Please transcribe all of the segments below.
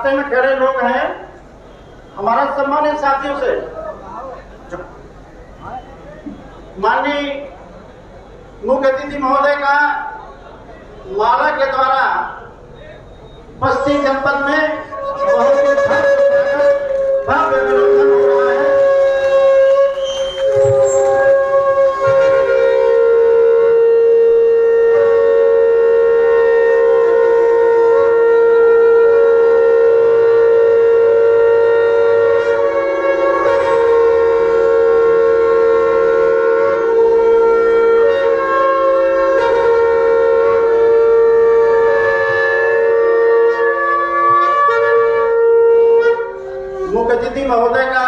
रास्ते में खड़े लोग हैं, हमारा सम्मान है साथियों से। माननीय मुख्य अतिथि महोदय का माला के द्वारा पश्चिम जनपद में बहुत ही भव्य भव्य विरोधन हो रहा है मुख्य अतिथि महोदय का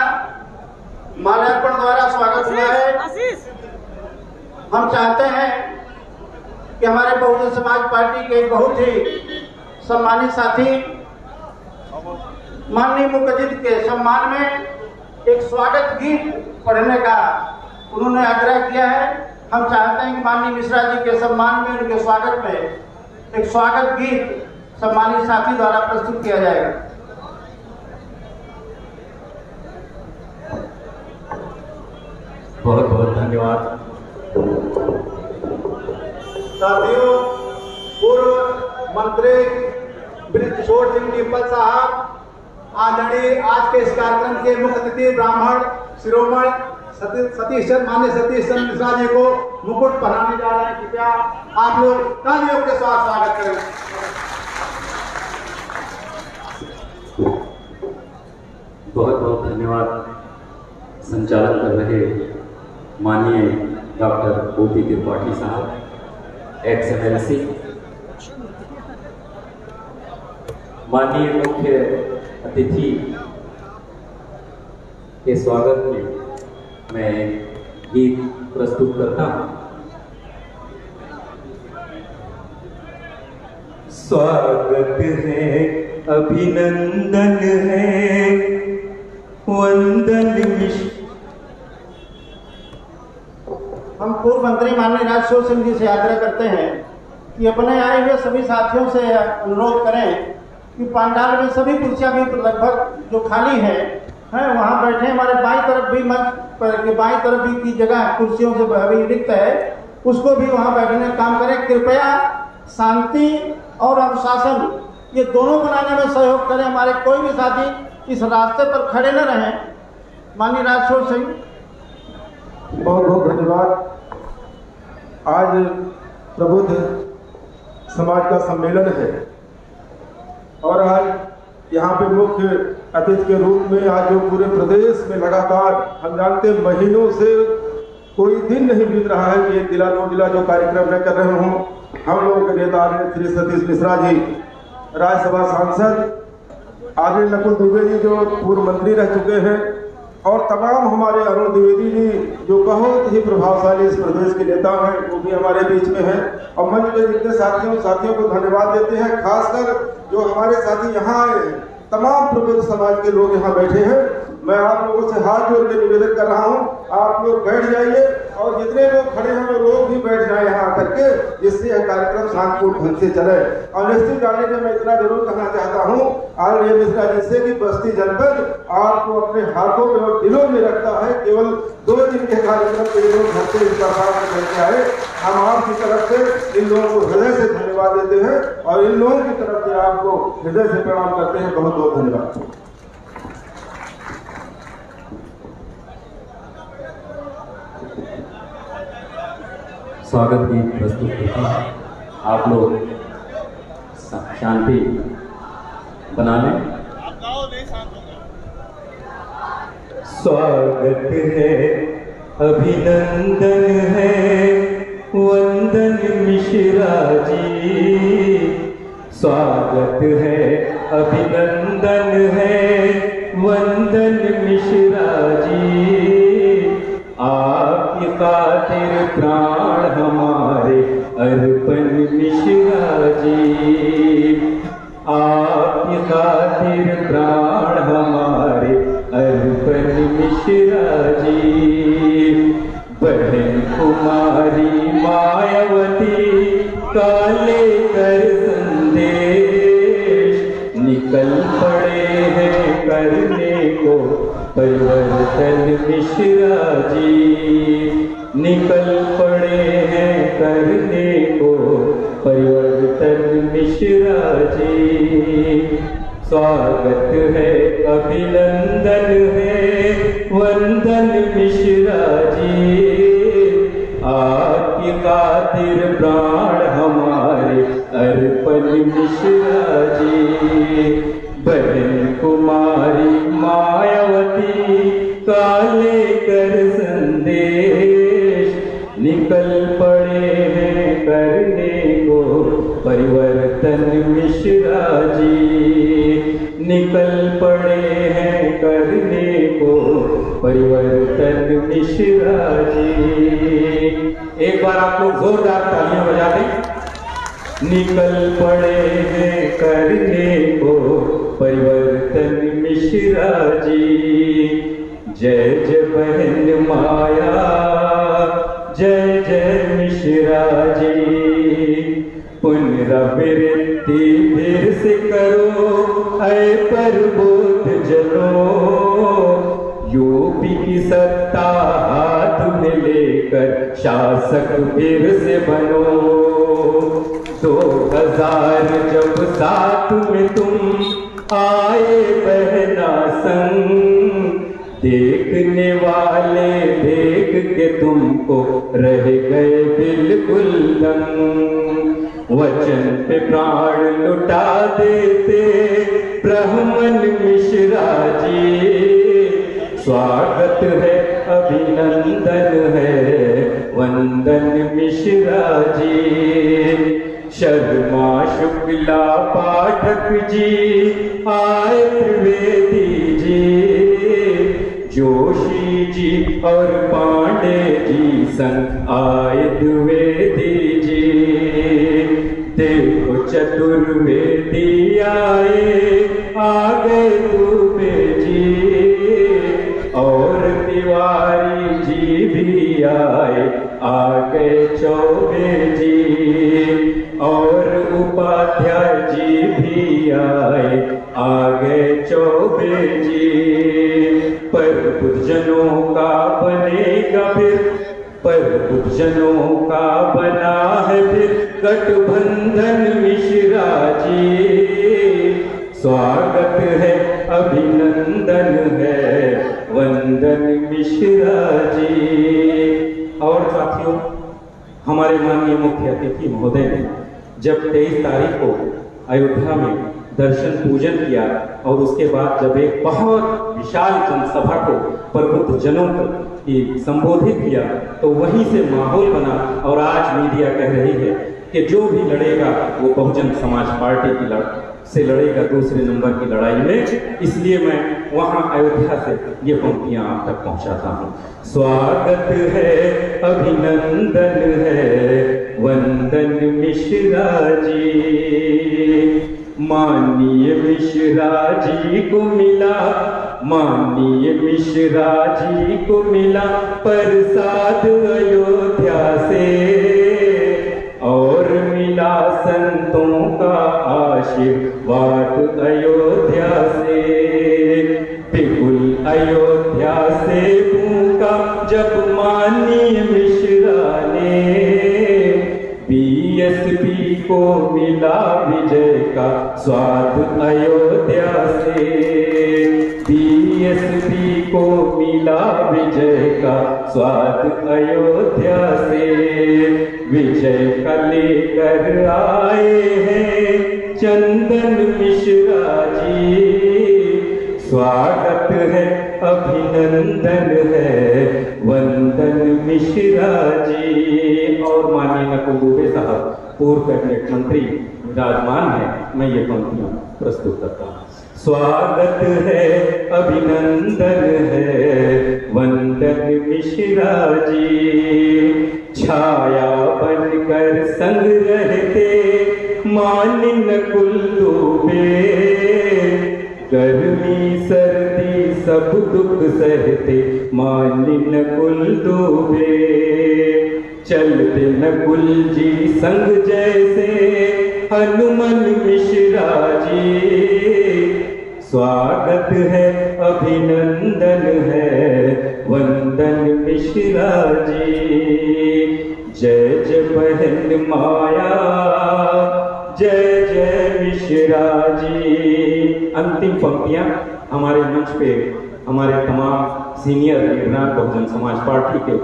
माल्यार्पण द्वारा स्वागत हुआ है हम चाहते हैं कि हमारे बहुजन समाज पार्टी के बहुत ही सम्मानित साथी माननीय मुख्य अतिथि के सम्मान में एक स्वागत गीत पढ़ने का उन्होंने आग्रह किया है। हम चाहते हैं कि माननीय मिश्रा जी के सम्मान में उनके स्वागत में एक स्वागत गीत सम्मानित साथी द्वारा प्रस्तुत किया जाएगा। बहुत बहुत धन्यवाद। साथियों पूर्व मंत्री किशोर सिंह डिम्पल साहब, आदरणीय आज के इस कार्यक्रम के मुख्य अतिथि ब्राह्मण शिरोमण सतीश चंद्र मान्य सतीश चंद्र मिश्रा जी को मुकुट पहनाने जा रहे हैं। कृपया आप लोग तालियों के साथ स्वागत करें। बहुत बहुत धन्यवाद संचालन कर रहे माननीय डॉक्टर ओ पी त्रिपाठी साहब, एक्स एम एल सी माननीय मुख्य अतिथि के स्वागत में मैं गीत प्रस्तुत करता हूँ। स्वागत है, अभिनंदन है, वंदन हम पूर्व मंत्री माननीय राजशोर सिंह जी से आग्रह करते हैं कि अपने आए हुए सभी साथियों से अनुरोध करें कि पंडाल में सभी कुर्सियाँ भी लगभग जो खाली है, हैं, वहाँ बैठे हमारे बाई तरफ़ भी मंच पर बाई तरफ़ भी की जगह कुर्सियों से अभी रिक्त है। उसको भी वहाँ बैठने का काम करें। कृपया शांति और अनुशासन, ये दोनों बनाने में सहयोग करें। हमारे कोई भी साथी इस रास्ते पर खड़े न रहें। माननीय राजशोर सिंह। बहुत बहुत धन्यवाद। आज प्रबुद्ध समाज का सम्मेलन है। और आज यहाँ पे मुख्य अतिथि के रूप में आज जो पूरे प्रदेश में लगातार, हम जानते हैं, महीनों से कोई दिन नहीं बीत रहा है कि एक जिला दो जिला जो कार्यक्रम मैं कर रहे हूँ। हम लोगों के नेता आदरणीय श्री सतीश मिश्रा जी, राज्यसभा सांसद, आदरणीय नकुल दुबे जी जो पूर्व मंत्री रह चुके हैं और तमाम हमारे अरुण द्विवेदी जी, जो बहुत ही प्रभावशाली इस प्रदेश के नेता हैं, वो भी हमारे बीच में हैं। और मंच पे जितने साथियों साथियों को धन्यवाद देते हैं, खासकर जो हमारे साथी यहाँ आए तमाम प्रबुद्ध समाज के लोग यहाँ बैठे हैं। मैं आप लोगों से हाथ जोड़ के निवेदन कर रहा हूँ, आप लोग बैठ जाइए और जितने लोग खड़े हैं वो लोग भी बैठ जाए यहाँ आकर के, जिससे यह कार्यक्रम शांतिपूर्ण ढंग से चले। और निश्चित जाने में मैं इतना ज़रूर कहना चाहता हूँ आदरणीय मिश्रा जी से कि बस्ती जनपद आपको अपने हाथों में और दिलों में रखता है, केवल दो दिन के कार्यक्रम के लोग घर से इस प्रकार करके आए। हम आपकी तरफ़ से इन लोगों को हृदय से धन्यवाद देते हैं और इन लोगों की तरफ़ से आपको हृदय से प्रणाम करते हैं। बहुत बहुत धन्यवाद। स्वागत गीत प्रस्तुत करता हूँ। आप लोग शांति बना लें। स्वागत है, अभिनंदन है, वंदन मिश्रा जी। स्वागत है, अभिनंदन है, वंदन मिश्रा जी। आपकी खातिर प्राण हमारे अर्पण मिश्रा जी आपकी खातिर प्राण हमारे अर्पण मिश्रा जी बहन कुमारी मायावती, काले कर संदेश। निकल पड़े हैं करने को परिवर्तन मिश्रा जी निकल पड़े हैं करने को, परिवर्तन मिश्रा जी। स्वागत है, अभिनंदन है, वंदन मिश्रा जी। आपकी खातिर प्राण हमारे अर्पण मिश्रा परिवर्तन मिश्रा जी एक बार आप लोग जोरदार तालियाँ बजा दें। निकल पड़े हैं करने शासक से बनो। दो हज़ार जब साथ में तुम आए बहना संग, देखने वाले देख के तुमको रह गए बिल्कुल दंग वचन पे प्राण लुटा देते ब्राह्मण मिश्रा जी। स्वागत है अभिनंदन जी शर्मा शुक्ला पाठक जी आए त्रिवेदी जी, जोशी जी और पांडे जी संग आए तारीख को अयोध्या में दर्शन पूजन किया और उसके बाद जब एक बहुत विशाल जनसभा को प्रबुद्ध जनों को संबोधित किया तो वहीं से माहौल बना और आज मीडिया कह रही है कि जो भी लड़ेगा, वो बहुजन समाज पार्टी की लड़, से लड़ेगा दूसरे नंबर की लड़ाई में। इसलिए मैं वहाँ अयोध्या से ये पंक्तियाँ आप तक पहुंचाता हूँ। स्वागत है, अभिनंदन है वंदन मिश्रा जी माननीय मिश्रा जी को मिला, माननीय मिश्रा जी को मिला प्रसाद अयोध्या से। और मिला संतों का आशीर्वाद अयोध्या से। को मिला विजय का स्वाद अयोध्या से। बीएसपी को मिला विजय का स्वाद अयोध्या से। विजय का लेकर आए हैं चंदन मिश्रा जी। स्वागत है अभिनंदन है। वंदन मिश्रा जी। और माननीय नकुल दुबे साहब, पूर्व कैबिनेट मंत्री विराजमान है। मैं ये पंक्तियाँ प्रस्तुत करता हूँ। स्वागत है, अभिनंदन है, वंदन मिश्रा जी। छाया बनकर संग रहते मानिन कुल दुबे। गर्मी सर्दी सब दुख सहते मानिन कुल दुबे चलते नकुल जी संग जैसे हनुमन मिश्रा जी स्वागत है, अभिनंदन है वंदन मिश्रा जी जय जय बहन माया, जय जय मिश्रा जी अंतिम पंक्तियाँ। हमारे मंच पे हमारे तमाम सीनियर लीडरान बहुजन समाज पार्टी के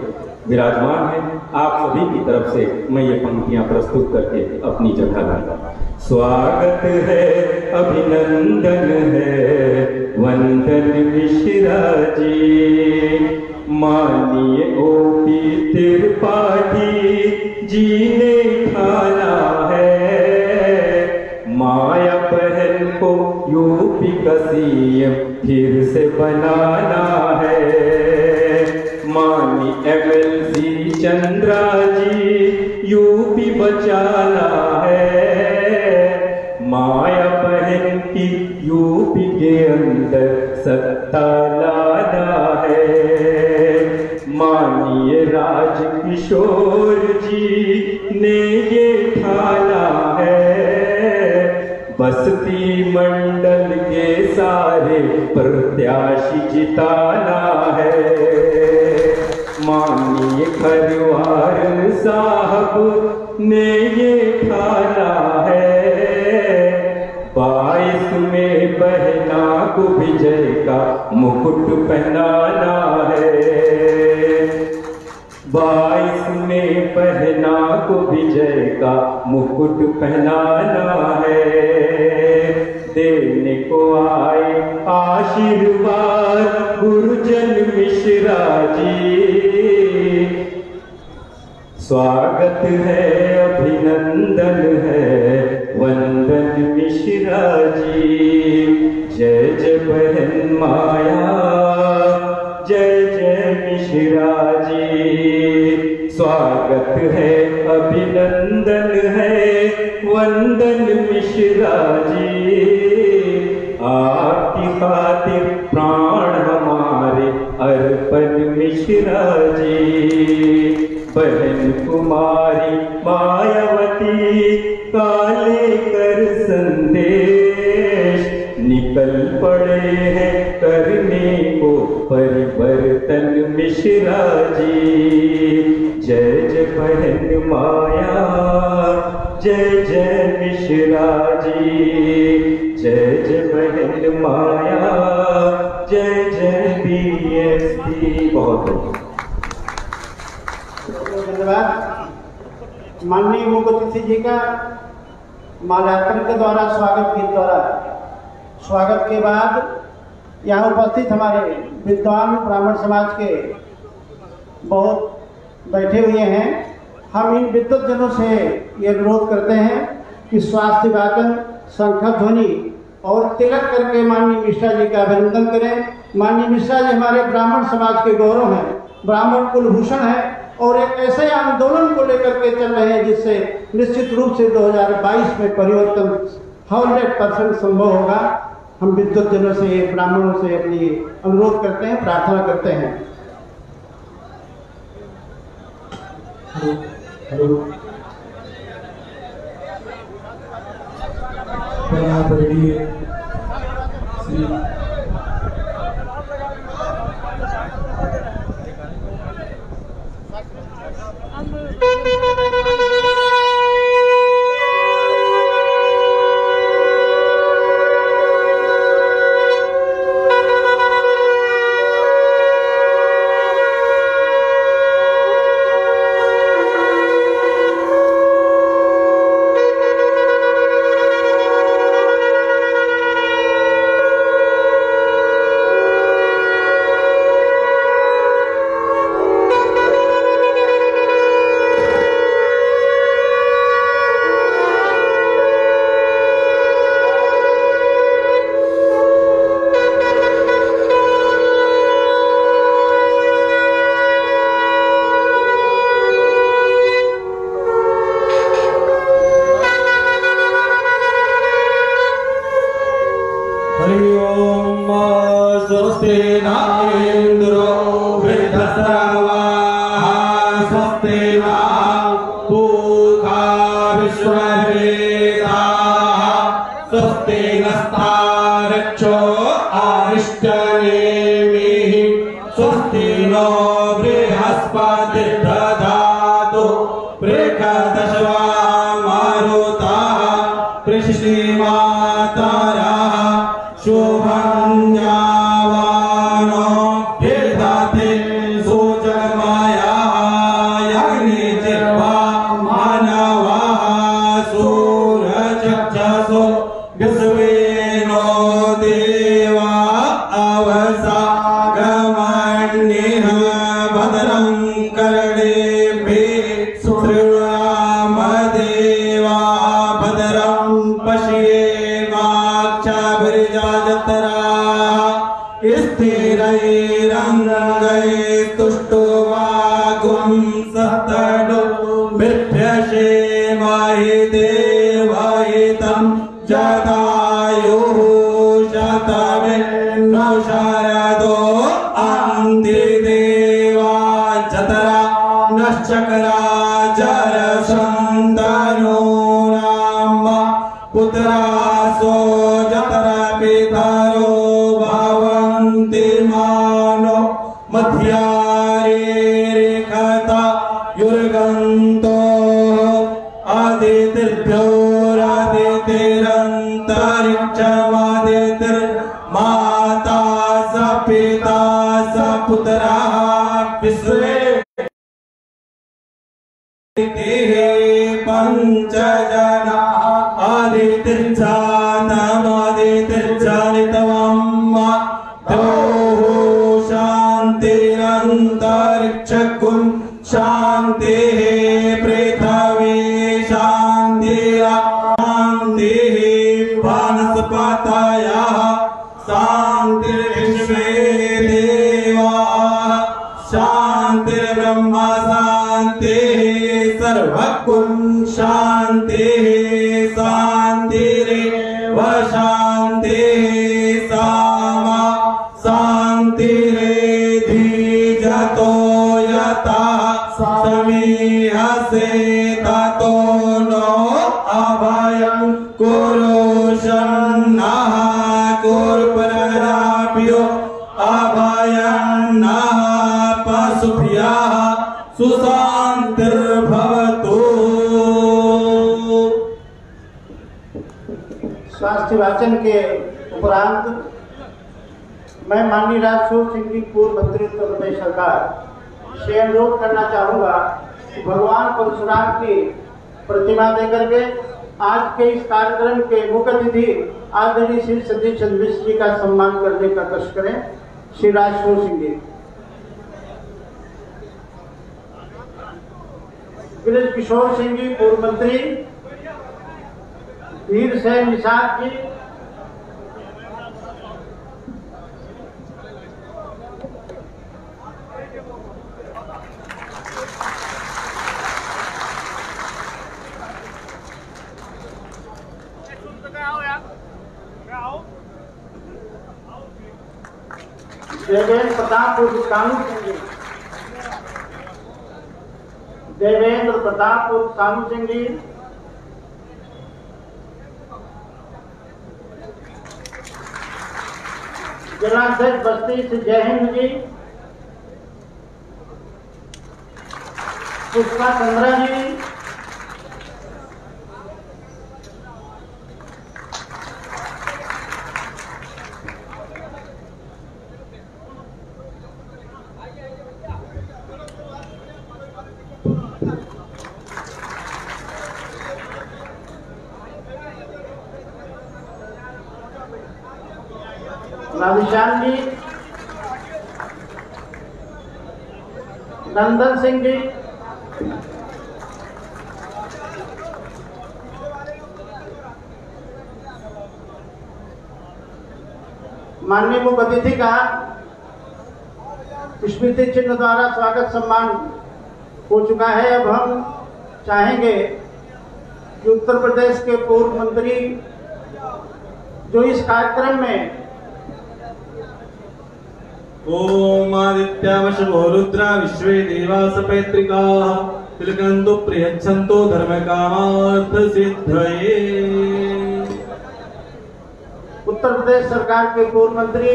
विराजमान हैं। आप सभी की तरफ़ से मैं ये पंक्तियाँ प्रस्तुत करके अपनी जगह लाऊँगा स्वागत है, अभिनंदन है, वंदन मिश्रा जी मानिए ओपी त्रिपाठी जी ने ठाना है। माया बहन को यूपी का सीएम फिर से बनाना है। मानी एमएलसी चंद्रा जी यूपी बचाना है। माया बहन की यूपी के अंदर सत्ता लाना है। मानिए राज किशोर जी ने ये बस्ती मंडल के सारे प्रत्याशी जिताना है। मानिए खरवार साहब ने ये खाना है। बाईस में बहना को विजय का मुकुट पहनाना है। बाईस में पहना को विजय का मुकुट पहनाना है। देने को आए आशीर्वाद गुरुजन मिश्रा जी। स्वागत है, अभिनंदन है, वंदन मिश्रा जी। जय जय बहन माया। स्वागत है, अभिनंदन है, वंदन मिश्रा जी आपकी खातिर प्राण हमारे अर्पण मिश्रा जी बहन कुमारी मायावती, काले कर संदेश। निकल पड़े हैं करने को परिवर्तन मिश्रा जी जय जय बहन माया, जय जय मिश्रा जी, जय जय बहन माया, जय जय बीएसपी बहुत बहुत धन्यवाद। माननीय मुख्यमंत्री जी का माल्यार्पण के द्वारा, स्वागत के द्वारा, स्वागत के बाद यहाँ उपस्थित हमारे विद्वान ब्राह्मण समाज के बहुत बैठे हुए हैं। हम इन विद्युत जनों से ये अनुरोध करते हैं कि स्वास्थ्य वाचन शंख ध्वनि और तिलक करके माननीय मिश्रा जी का अभिनंदन करें। माननीय मिश्रा जी हमारे ब्राह्मण समाज के गौरव हैं, ब्राह्मण कुलभूषण है और एक ऐसे आंदोलन को लेकर के चल रहे हैं जिससे निश्चित रूप से 2022 में परिवर्तन हंड्रेड परसेंट संभव होगा। हम विद्युत जनों से, ब्राह्मणों से अपनी अनुरोध करते हैं, प्रार्थना करते हैं। வெளியே वनस्पतयः शान्तिर्विश्वे देवाः शान्तिर्ब्रह्म शान्तिः सर्वकुं शान्तिः शान्तिरेव शान्तिः सामा शान्तिरेधिजतो यथा समीहसे। पशुभ्यः सुशान्तिर्भवतु स्वास्थ्य वाचन के उपरांत मैं माननीय राजसूर सिंह जी पूर्व मंत्री उत्तर प्रदेश सरकार से अनुरोध करना चाहूँगा कि भगवान परशुराम की प्रतिमा देकर के आज के इस कार्यक्रम के मुख्य अतिथि आदरणीय श्री सतीश चंद्र मिश्र जी का सम्मान करने का कष्ट करें। श्री राजसूर सिंह जी। ब्रज किशोर सिंह जी, पूर्व मंत्री, वीर सेन निषाद जी। प्रताप उर्फ़ कानू सिंह जी। देवेंद्र प्रताप उर्फ़ सानू सिंह जी जिलाध्यक्ष बस्ती से जय हिंद जी। पुष्पा चंद्रा जी। राधेश्याम जी नंदन सिंह जी। माननीय मुख्य अतिथि का स्मृति चिन्ह द्वारा स्वागत सम्मान हो चुका है। अब हम चाहेंगे कि उत्तर प्रदेश के पूर्व मंत्री जो इस कार्यक्रम में ॐ आदित्यावशभो रुद्रा विश्वे देवास पैतृकाः तिलकन्तु प्रियच्छन्तु धर्मकामार्थसिद्धये। उत्तर प्रदेश सरकार के पूर्व मंत्री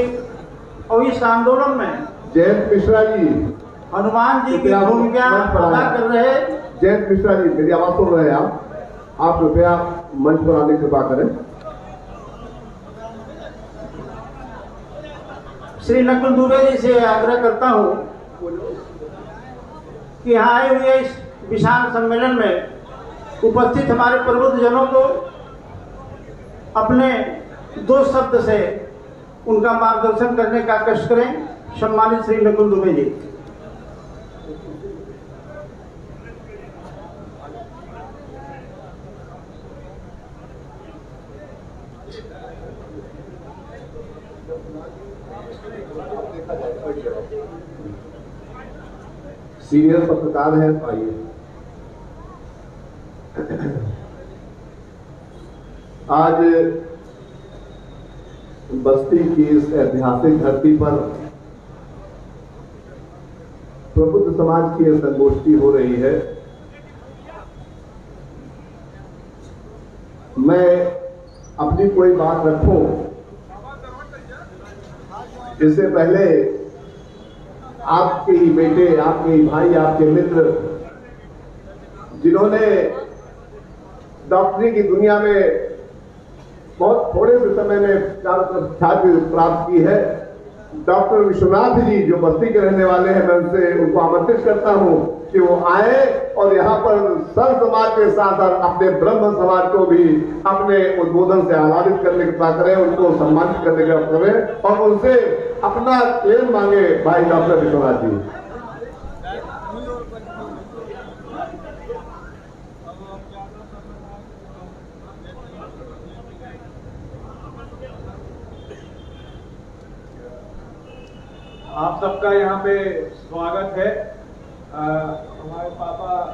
और इस आंदोलन में जयंत मिश्रा जी। हनुमान जी की भूमिका मंच पर अदा कर रहे जयंत मिश्रा जी मेरी आवाज़ सुन रहे हैं आप। आप कृपया मंच पर आने की कृपा करें। श्री नकुल दुबे जी से आग्रह करता हूँ कि यहाँ आए हुए इस विशाल सम्मेलन में उपस्थित हमारे प्रबुद्ध जनों को अपने दो शब्द से उनका मार्गदर्शन करने का कष्ट करें। सम्मानित श्री नकुल दुबे जी। सीनियर पत्रकार हैं, आइए। आज बस्ती की इस ऐतिहासिक धरती पर प्रबुद्ध समाज की यह संगोष्ठी हो रही है। मैं अपनी कोई बात रखूँ इससे पहले आपके ही बेटे, आपके ही भाई, आपके मित्र, जिन्होंने डॉक्टरी की दुनिया में बहुत थोड़े से समय में ख्याति प्राप्त की है। डॉक्टर विश्वनाथ जी जो बस्ती के रहने वाले हैं, मैं उनसे, उनको आमंत्रित करता हूँ कि वो आए और यहाँ पर सर समाज के साथ साथ अपने ब्रह्म समाज को भी अपने उद्बोधन से आह्लादित करने की करें, उनको सम्मानित करने का करें और उनसे अपना क्लेम मांगे भाई डॉक्टर विश्वनाथ जी। आप सबका यहाँ पे स्वागत है। अ, हमारे पापा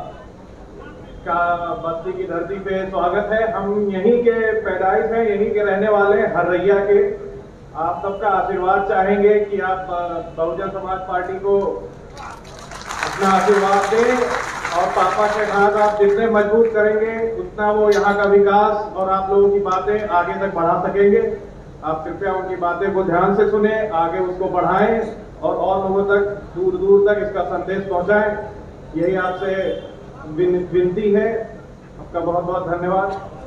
का बस्ती की धरती पे स्वागत है। हम यहीं के पैदाइश हैं यहीं के रहने वाले हरैया के। आप सबका आशीर्वाद चाहेंगे कि आप बहुजन समाज पार्टी को अपना आशीर्वाद दें और पापा के हाथ आप जितने मज़बूत करेंगे, उतना वो यहाँ का विकास और आप लोगों की बातें आगे तक बढ़ा सकेंगे। आप कृपया उनकी बातें को ध्यान से सुने, आगे उसको बढ़ाएँ और और लोगों तक दूर दूर तक इसका संदेश पहुंचाएँ। यही आपसे विनती है। आपका बहुत बहुत धन्यवाद।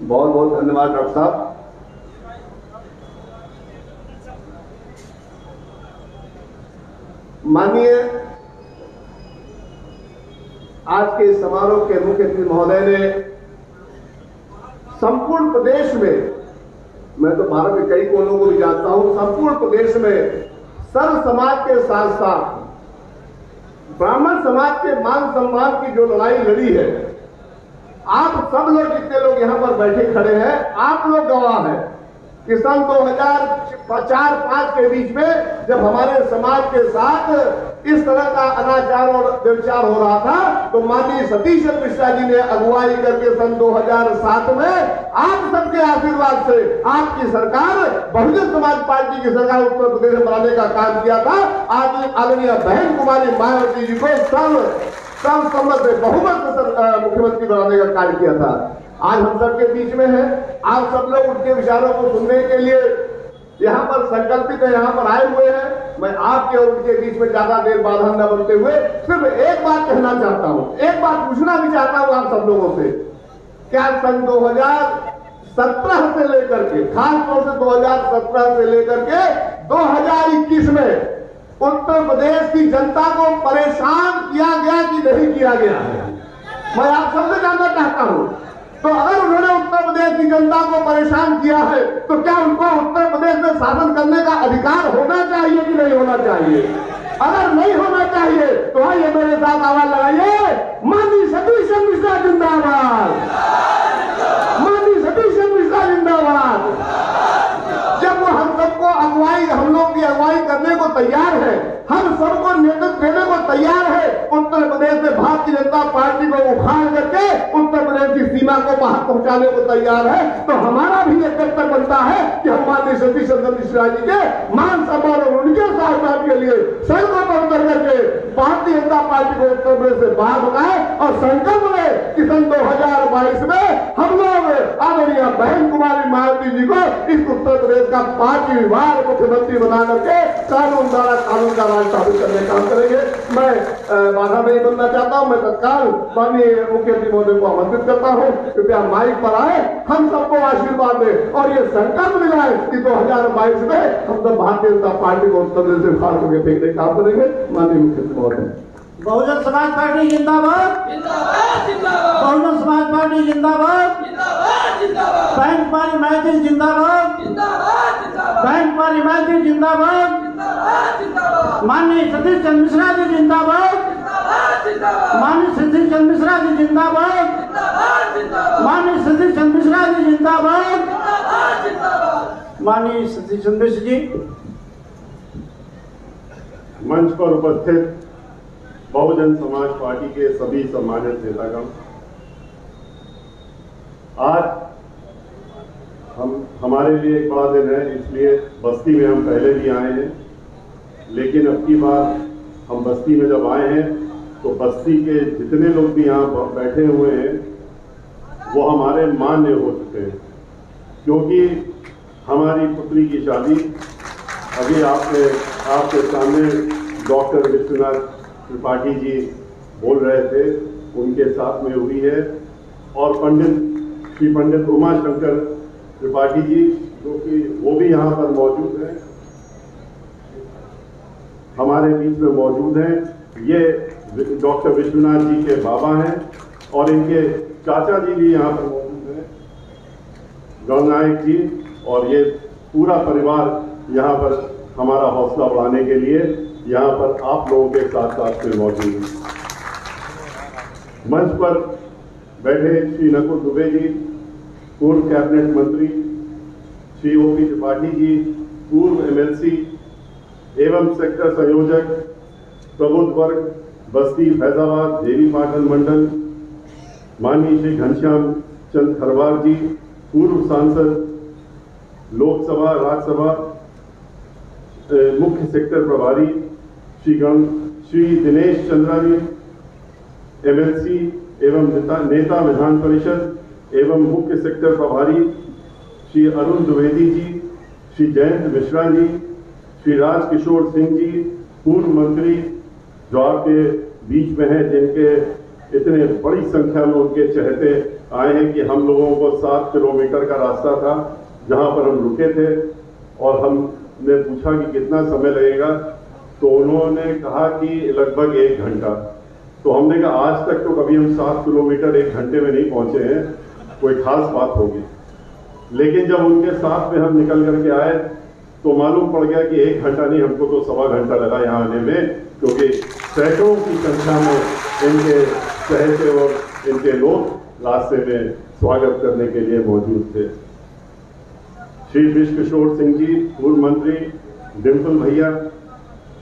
बहुत बहुत धन्यवाद, डॉक्टर साहब। माननीय, आज के समारोह के मुख्य अतिथि महोदय ने संपूर्ण प्रदेश में, मैं तो भारत के कई कोनों को भी जानता हूँ, संपूर्ण प्रदेश में सर्व समाज के साथ साथ ब्राह्मण समाज के मान सम्मान की जो लड़ाई लड़ी है, आप सब लोग जितने लोग यहाँ पर बैठे खड़े हैं, आप लोग गवाह हैं। कि सन 2004 पाँच के बीच में जब हमारे समाज के साथ इस तरह का अनाचार और व्यविचार हो रहा था तो माननीय सतीश चंद्र मिश्रा जी ने अगुवाई करके सन 2007 में आप सबके आशीर्वाद से आपकी सरकार, बहुजन समाज पार्टी की सरकार उत्तर प्रदेश बनाने का काम किया था। आज आदरणीय बहन कुमारी मायावती जी को सर्व सर्वसम्मत बहुमत मुख्यमंत्री बनाने का कार्य किया था। आज हम सबके बीच में है। आप सब लोग उनके विचारों को सुनने के लिए यहाँ पर संकल्पित है, यहाँ पर आए हुए हैं। मैं आपके और उनके बीच में ज़्यादा देर बाधा न बनते हुए सिर्फ़ एक बात कहना चाहता हूँ। एक बात पूछना भी चाहता हूँ आप सब लोगों से। क्या सन 2017 से लेकर के, खास तौर से 2017 से लेकर के 2021 में उत्तर प्रदेश की जनता को परेशान किया गया कि नहीं किया गया है? मैं आप सबसे जानना चाहता हूँ तो अगर उन्होंने उत्तर प्रदेश की जनता को परेशान किया है तो क्या उनको उत्तर प्रदेश में शासन करने का अधिकार होना चाहिए कि नहीं होना चाहिए? अगर नहीं होना चाहिए तो आइए मेरे साथ आवाज़ लगाइए। माननीय सतीश चंद्र मिश्रा जिंदाबाद। माननीय सतीश चंद्र मिश्रा जिंदाबाद। अगुवाई हम लोग की अगुवाई करने को तैयार है। हम सबको नेतृत्व देने को तैयार है। उत्तर प्रदेश में भारतीय जनता पार्टी को उखाड़ करके उत्तर प्रदेश की सीमा को बाहर पहुँचाने को तैयार है। तो हमारा भी ये कर्तव्य बनता है कि हम माननीय सतीश चंद्र मिश्रा जी के मान सम्मान और उनके साथ के लिए सड़कों पर उतर करके भारतीय जनता पार्टी को उत्तर प्रदेश से बाहर भगाए और संकल्प ले कि सन दो हज़ार बाईस में हम लोग आदरणीय बहन कुमारी मायावती जी को इस उत्तर प्रदेश का पार्टी विभाग मुख्यमंत्री बना करके कानून द्वारा कानून का राज स्थापित करने काम करेंगे। मैं बाधा नहीं बनना चाहता हूँ। मैं तत्काल माननीय मुख्यमंत्री महोदय को आमंत्रित करता हूँ। कृपया माइक पर आए हम सबको आशीर्वाद दें और ये संकल्प दिलाए कि 2022 में हम सब भारतीय जनता पार्टी को उत्तर प्रदेश से उखाड़ करके फेंकने काम करेंगे। माननीय मुख्यमंत्री महोदय। बहुजन समाज पार्टी जिंदाबाद। बहुजन समाज पार्टी जिंदाबाद। बैंक कुमारी मैथिल जिंदाबाद। कुमारी मैथिल जिंदाबाद। माननीय सतीश चंद्र मिश्रा जी जिंदाबाद। माननीय सतीश चंद्र मिश्रा जी जिंदाबाद। माननीय सतीश चंद्र मिश्रा जी जिंदाबाद। माननीय सतीश चंद्र मिश्र जी। मंच पर उपस्थित बहुजन समाज पार्टी के सभी सम्मानित नेतागण आज हम, हमारे लिए एक बड़ा दिन है, इसलिए बस्ती में हम पहले भी आए हैं। लेकिन अब की बार हम बस्ती में जब आए हैं तो बस्ती के जितने लोग भी यहाँ बैठे हुए हैं, वो हमारे मान्य हो चुके हैं। क्योंकि हमारी पुत्री की शादी, अभी आपने आपके सामने डॉक्टर विश्वनाथ त्रिपाठी जी बोल रहे थे, उनके साथ में हुई है। और पंडित, श्री पंडित उमा शंकर त्रिपाठी जी जो कि वो भी यहाँ पर मौजूद हैं। हमारे बीच में मौजूद हैं। ये डॉक्टर विश्वनाथ जी के बाबा हैं और इनके चाचा जी भी यहाँ पर मौजूद हैं। गणनायक जी और ये पूरा परिवार यहाँ पर हमारा हौसला बढ़ाने के लिए यहाँ पर आप लोगों के साथ साथ में मौजूद हैं। मंच पर बैठे श्री नकुल दुबे जी पूर्व कैबिनेट मंत्री श्री ओ पी त्रिपाठी जी, पूर्व एमएलसी एवं सेक्टर संयोजक प्रबुद्ध वर्ग, बस्ती फैजाबाद, देवी पाटन मंडल, माननीय श्री घनश्याम चंद खरवार जी, पूर्व सांसद, लोकसभा, राज्यसभा मुख्य सेक्टर प्रभारी श्री गण श्री दिनेश चंद्रा जी एमएलसी एवं नेता विधान परिषद एवं मुख्य सेक्टर प्रभारी श्री अरुण द्विवेदी जी, श्री जयंत मिश्रा जी, श्री राज किशोर सिंह जी, पूर्व मंत्री जो आपके बीच में हैं, जिनके इतने बड़ी संख्या में उनके चहते आए हैं कि हम लोगों को सात किलोमीटर का रास्ता था, जहाँ पर हम रुके थे, और हमने पूछा कि कितना समय लगेगा तो उन्होंने कहा कि लगभग एक घंटा। तो हमने कहा, आज तक तो कभी हम सात किलोमीटर एक घंटे में नहीं पहुँचे हैं कोई खास बात होगी। लेकिन जब उनके साथ में हम निकल करके आए तो मालूम पड़ गया कि एक घंटा नहीं, हमको तो सवा घंटा लगा यहाँ आने में, क्योंकि सैकड़ों की संख्या में इनके चहेते और इनके लोग रास्ते में स्वागत करने के लिए मौजूद थे। श्री विश्व किशोर सिंह जी, पूर्व मंत्री डिम्पल भैया,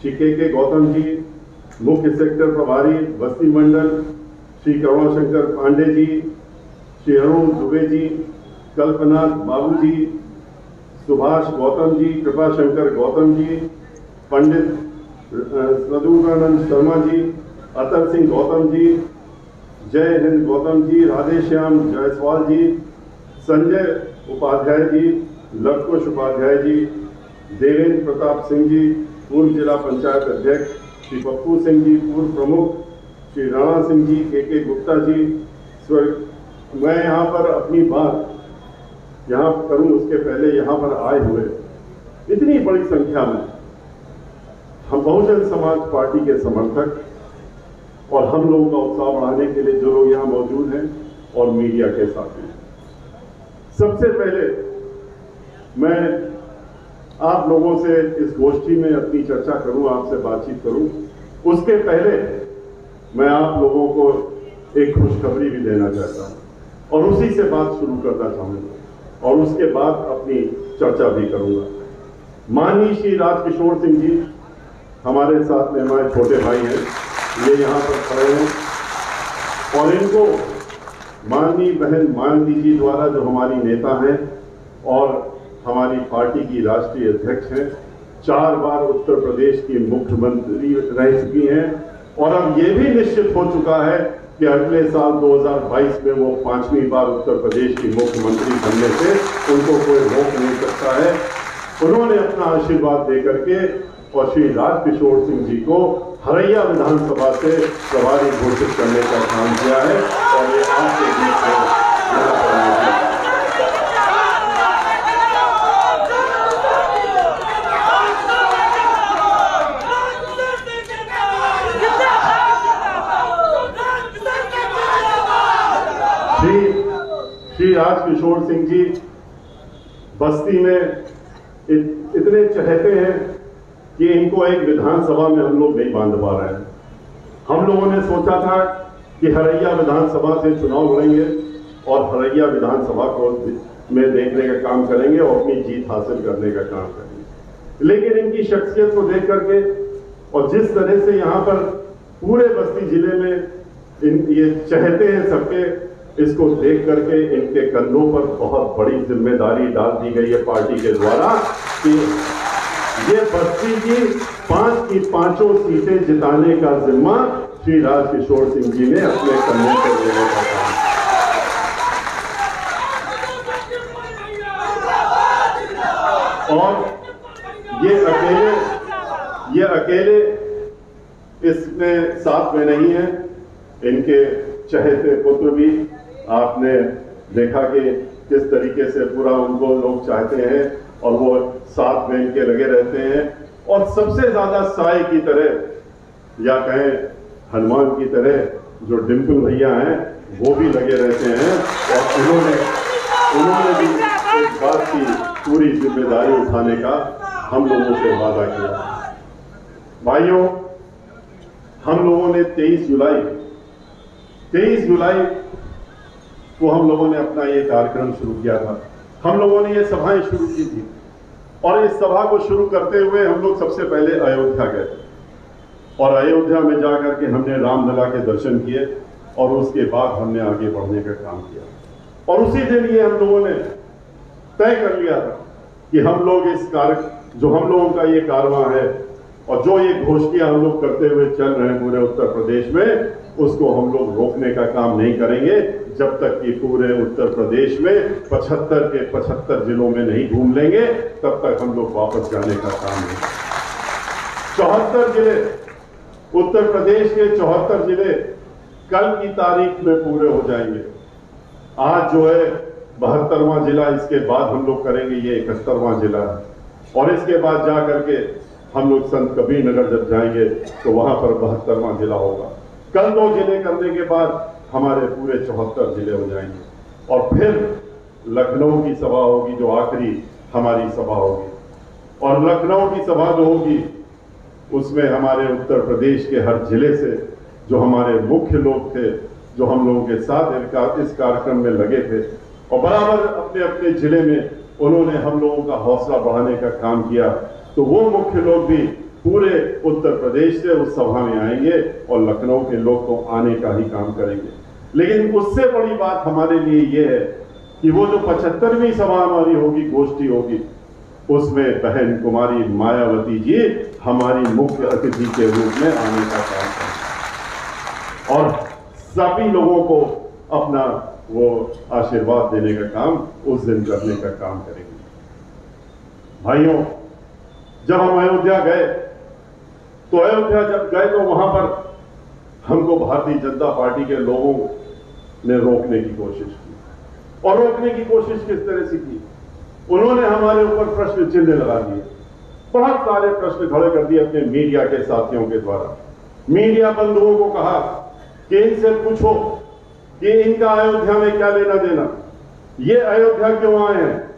श्री के के गौतम जी, मुख्य सेक्टर प्रभारी, बस्ती मंडल, श्री करुणाशंकर पांडे जी श्री अरुण दुबे जी, कल्पनाथ बाबू जी, सुभाष गौतम जी कृपा शंकर गौतम जी, पंडित सदूरानंद शर्मा जी, अतर सिंह गौतम जी, जय हिंद गौतम जी राधेश्याम जायसवाल जी, संजय उपाध्याय जी लवकुश उपाध्याय जी, देवेंद्र प्रताप सिंह जी, पूर्व जिला पंचायत अध्यक्ष श्री पप्पू सिंह जी, पूर्व प्रमुख श्री राणा सिंह जी, के के गुप्ता जी स्वर्ग मैं यहाँ पर अपनी बात यहाँ करूँ, उसके पहले यहाँ पर आए हुए। इतनी बड़ी संख्या में हम बहुजन समाज पार्टी के समर्थक और हम लोगों का उत्साह बढ़ाने के लिए जो लोग यहाँ मौजूद हैं और मीडिया के साथ हैं। सबसे पहले मैं आप लोगों से इस गोष्ठी में अपनी चर्चा करूँ, आपसे बातचीत करूँ। उसके पहले मैं आप लोगों को एक खुशखबरी भी देना चाहता हूँ। और उसी से बात शुरू करना चाहूँगा और उसके बाद अपनी चर्चा भी करूँगा। माननीय श्री राजकिशोर सिंह जी, हमारे साथ में हमारे छोटे भाई हैं, ये यहाँ पर खड़े हैं, और इनको माननीय बहन मानदी जी द्वारा जो हमारी नेता हैं और हमारी पार्टी की राष्ट्रीय अध्यक्ष हैं, चार बार उत्तर प्रदेश की मुख्यमंत्री रह चुकी हैं और अब ये भी निश्चित हो चुका है कि अगले साल 2022 में वो पांचवी बार उत्तर प्रदेश की मुख्यमंत्री बनने से उनको कोई रोक नहीं सकता है। उन्होंने अपना आशीर्वाद देकर के और श्री राजकिशोर सिंह जी को हरैया विधानसभा से प्रभारी घोषित करने का काम किया है और ये आपके बीच में यहाँ पर मौजूद है। श्री श्री राजकिशोर सिंह जी बस्ती में इत, इतने चहते हैं कि इनको एक विधानसभा में हम लोग नहीं बाँध पा रहे हैं। हम लोगों ने सोचा था कि हरैया विधानसभा से चुनाव लड़ेंगे और हरैया विधानसभा को में देखने का काम करेंगे और अपनी जीत हासिल करने का काम करेंगे। लेकिन इनकी शख्सियत को देख करके और जिस तरह से यहाँ पर पूरे बस्ती ज़िले में इन ये चहते हैं सबके इसको देख करके इनके कंधों पर बहुत बड़ी ज़िम्मेदारी डाल दी गई है पार्टी के द्वारा कि ये बस्ती की पाँच की पाँचों सीटें जिताने का जिम्मा श्री राजकिशोर सिंह जी ने अपने कंधे पर लेने का काम और ये अकेले ये अकेले इसमें साथ में नहीं है। इनके चहेते पुत्र भी आपने देखा कि किस तरीके से पूरा उनको लोग चाहते हैं और वो साथ में इनके लगे रहते हैं। और सबसे ज़्यादा साय की तरह, या कहें हनुमान की तरह, जो डिम्पल भैया हैं, वो भी लगे रहते हैं। और उन्होंने उन्होंने भी इस बात की पूरी ज़िम्मेदारी उठाने का हम लोगों से वादा किया। भाइयों, हम लोगों ने 23 जुलाई 23 जुलाई को हम लोगों ने अपना ये कार्यक्रम शुरू किया था। हम लोगों ने ये सभाएँ शुरू की थी। और इस सभा को शुरू करते हुए हम लोग सबसे पहले अयोध्या गए। और अयोध्या में जाकर के हमने रामलला के दर्शन किए और उसके बाद हमने आगे बढ़ने का काम किया। और उसी दिन ये हम लोगों ने तय कर लिया था कि हम लोग इस कार्य, जो हम लोगों का ये कारवां है और जो ये घोषणियाँ हम लोग करते हुए चल रहे हैं पूरे उत्तर प्रदेश में उसको हम लोग रोकने का काम नहीं करेंगे, जब तक कि पूरे उत्तर प्रदेश में 75 के 75 जिलों में नहीं घूम लेंगे, तब तक हम लोग वापस जाने का काम नहीं चौहत्तर ज़िले, उत्तर प्रदेश के चौहत्तर ज़िले कल की तारीख में पूरे हो जाएँगे। आज जो है, बहत्तरवां जिला, इसके बाद हम लोग करेंगे ये इकहत्तरवां जिला। है और इसके बाद जा करके हम लोग संत कबीर नगर जब जाएँगे तो वहाँ पर बहत्तरवां जिला होगा। कल दो ज़िले करने के बाद हमारे पूरे चौहत्तर ज़िले हो जाएँगे। और फिर लखनऊ की सभा होगी, जो आखिरी हमारी सभा होगी। और लखनऊ की सभा जो होगी, उसमें हमारे उत्तर प्रदेश के हर ज़िले से जो हमारे मुख्य लोग थे, जो हम लोगों के साथ इस कार्यक्रम में लगे थे, और बराबर अपने अपने ज़िले में उन्होंने हम लोगों का हौसला बढ़ाने का काम किया तो वो मुख्य लोग भी पूरे उत्तर प्रदेश से उस सभा में आएँगे और लखनऊ के लोग तो आने का ही काम करेंगे। लेकिन उससे बड़ी बात हमारे लिए ये है कि वो जो पचहत्तरवीं सभा हमारी होगी, गोष्ठी होगी, उसमें बहन कुमारी मायावती जी हमारी मुख्य अतिथि के रूप में आने का काम करेंगे। और सभी लोगों को अपना वो आशीर्वाद देने का काम, उस दिन करने का काम करेंगे। भाइयों, जब हम अयोध्या गए तो अयोध्या जब गए तो वहाँ पर हमको भारतीय जनता पार्टी के लोगों ने रोकने की कोशिश की। और रोकने की कोशिश किस तरह से की? उन्होंने हमारे ऊपर प्रश्न चिन्ह लगा दिए। बहुत सारे प्रश्न खड़े कर दिए अपने मीडिया के साथियों के द्वारा। मीडिया बंधुओं को कहा कि इनसे पूछो कि इनका अयोध्या में क्या लेना देना। ये अयोध्या क्यों आए हैं?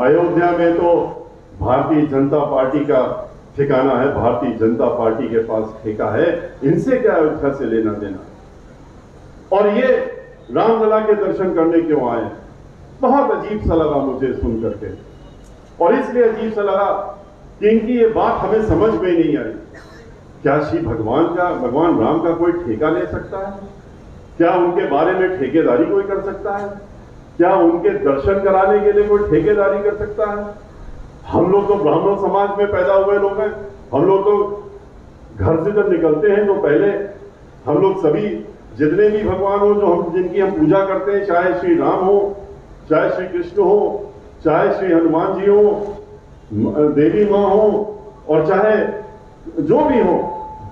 अयोध्या में तो भारतीय जनता पार्टी का ठिकाना है, भारतीय जनता पार्टी के पास ठेका है, इनसे क्या अयोध्या से लेना देना? और ये रामलला के दर्शन करने क्यों आए बहुत अजीब सा लगा मुझे सुन करके। और इसलिए अजीब सा लगा कि इनकी ये बात हमें समझ में नहीं आई। क्या श्री भगवान का, भगवान राम का कोई ठेका ले सकता है? क्या उनके बारे में ठेकेदारी कोई कर सकता है? क्या उनके दर्शन कराने के लिए कोई ठेकेदारी कर सकता है? हम लोग तो ब्राह्मण समाज में पैदा हुए लोग हैं। हम लोग तो घर से जब निकलते हैं तो पहले हम लोग सभी जितने भी भगवान हो, जो हम, जिनकी हम पूजा करते हैं, चाहे श्री राम हो, चाहे श्री कृष्ण हो, चाहे श्री हनुमान जी हो देवी माँ हो, और चाहे जो भी हो,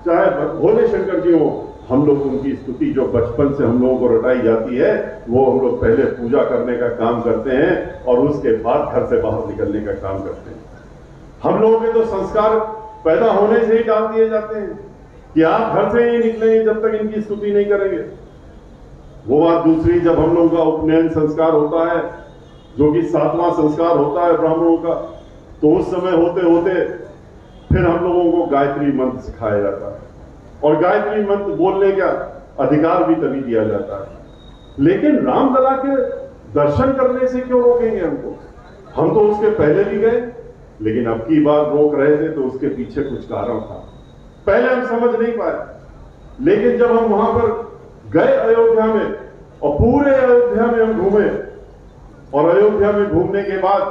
चाहे भोले शंकर जी हो हम लोग उनकी स्तुति जो बचपन से हम लोगों को रटाई जाती है, वो हम लोग पहले पूजा करने का काम करते हैं और उसके बाद घर से बाहर निकलने का काम करते हैं। हम लोगों के तो संस्कार पैदा होने से ही डाल दिए जाते हैं कि आप घर से ही निकलेंगे जब तक इनकी स्तुति नहीं करेंगे। वो बात दूसरी, जब हम लोगों का उपनयन संस्कार होता है, जो कि सातवां संस्कार होता है ब्राह्मणों का तो उस समय होते होते फिर हम लोगों को गायत्री मंत्र सिखाया जाता है। और गायत्री मंत्र बोलने का अधिकार भी तभी दिया जाता है। लेकिन रामलला के दर्शन करने से क्यों रोकेंगे हमको? हम तो उसके पहले भी गए, लेकिन अब की बार रोक रहे थे तो उसके पीछे कुछ कारण था। पहले हम समझ नहीं पाए, लेकिन जब हम वहाँ पर गए अयोध्या में और पूरे अयोध्या में हम घूमे, और अयोध्या में घूमने के बाद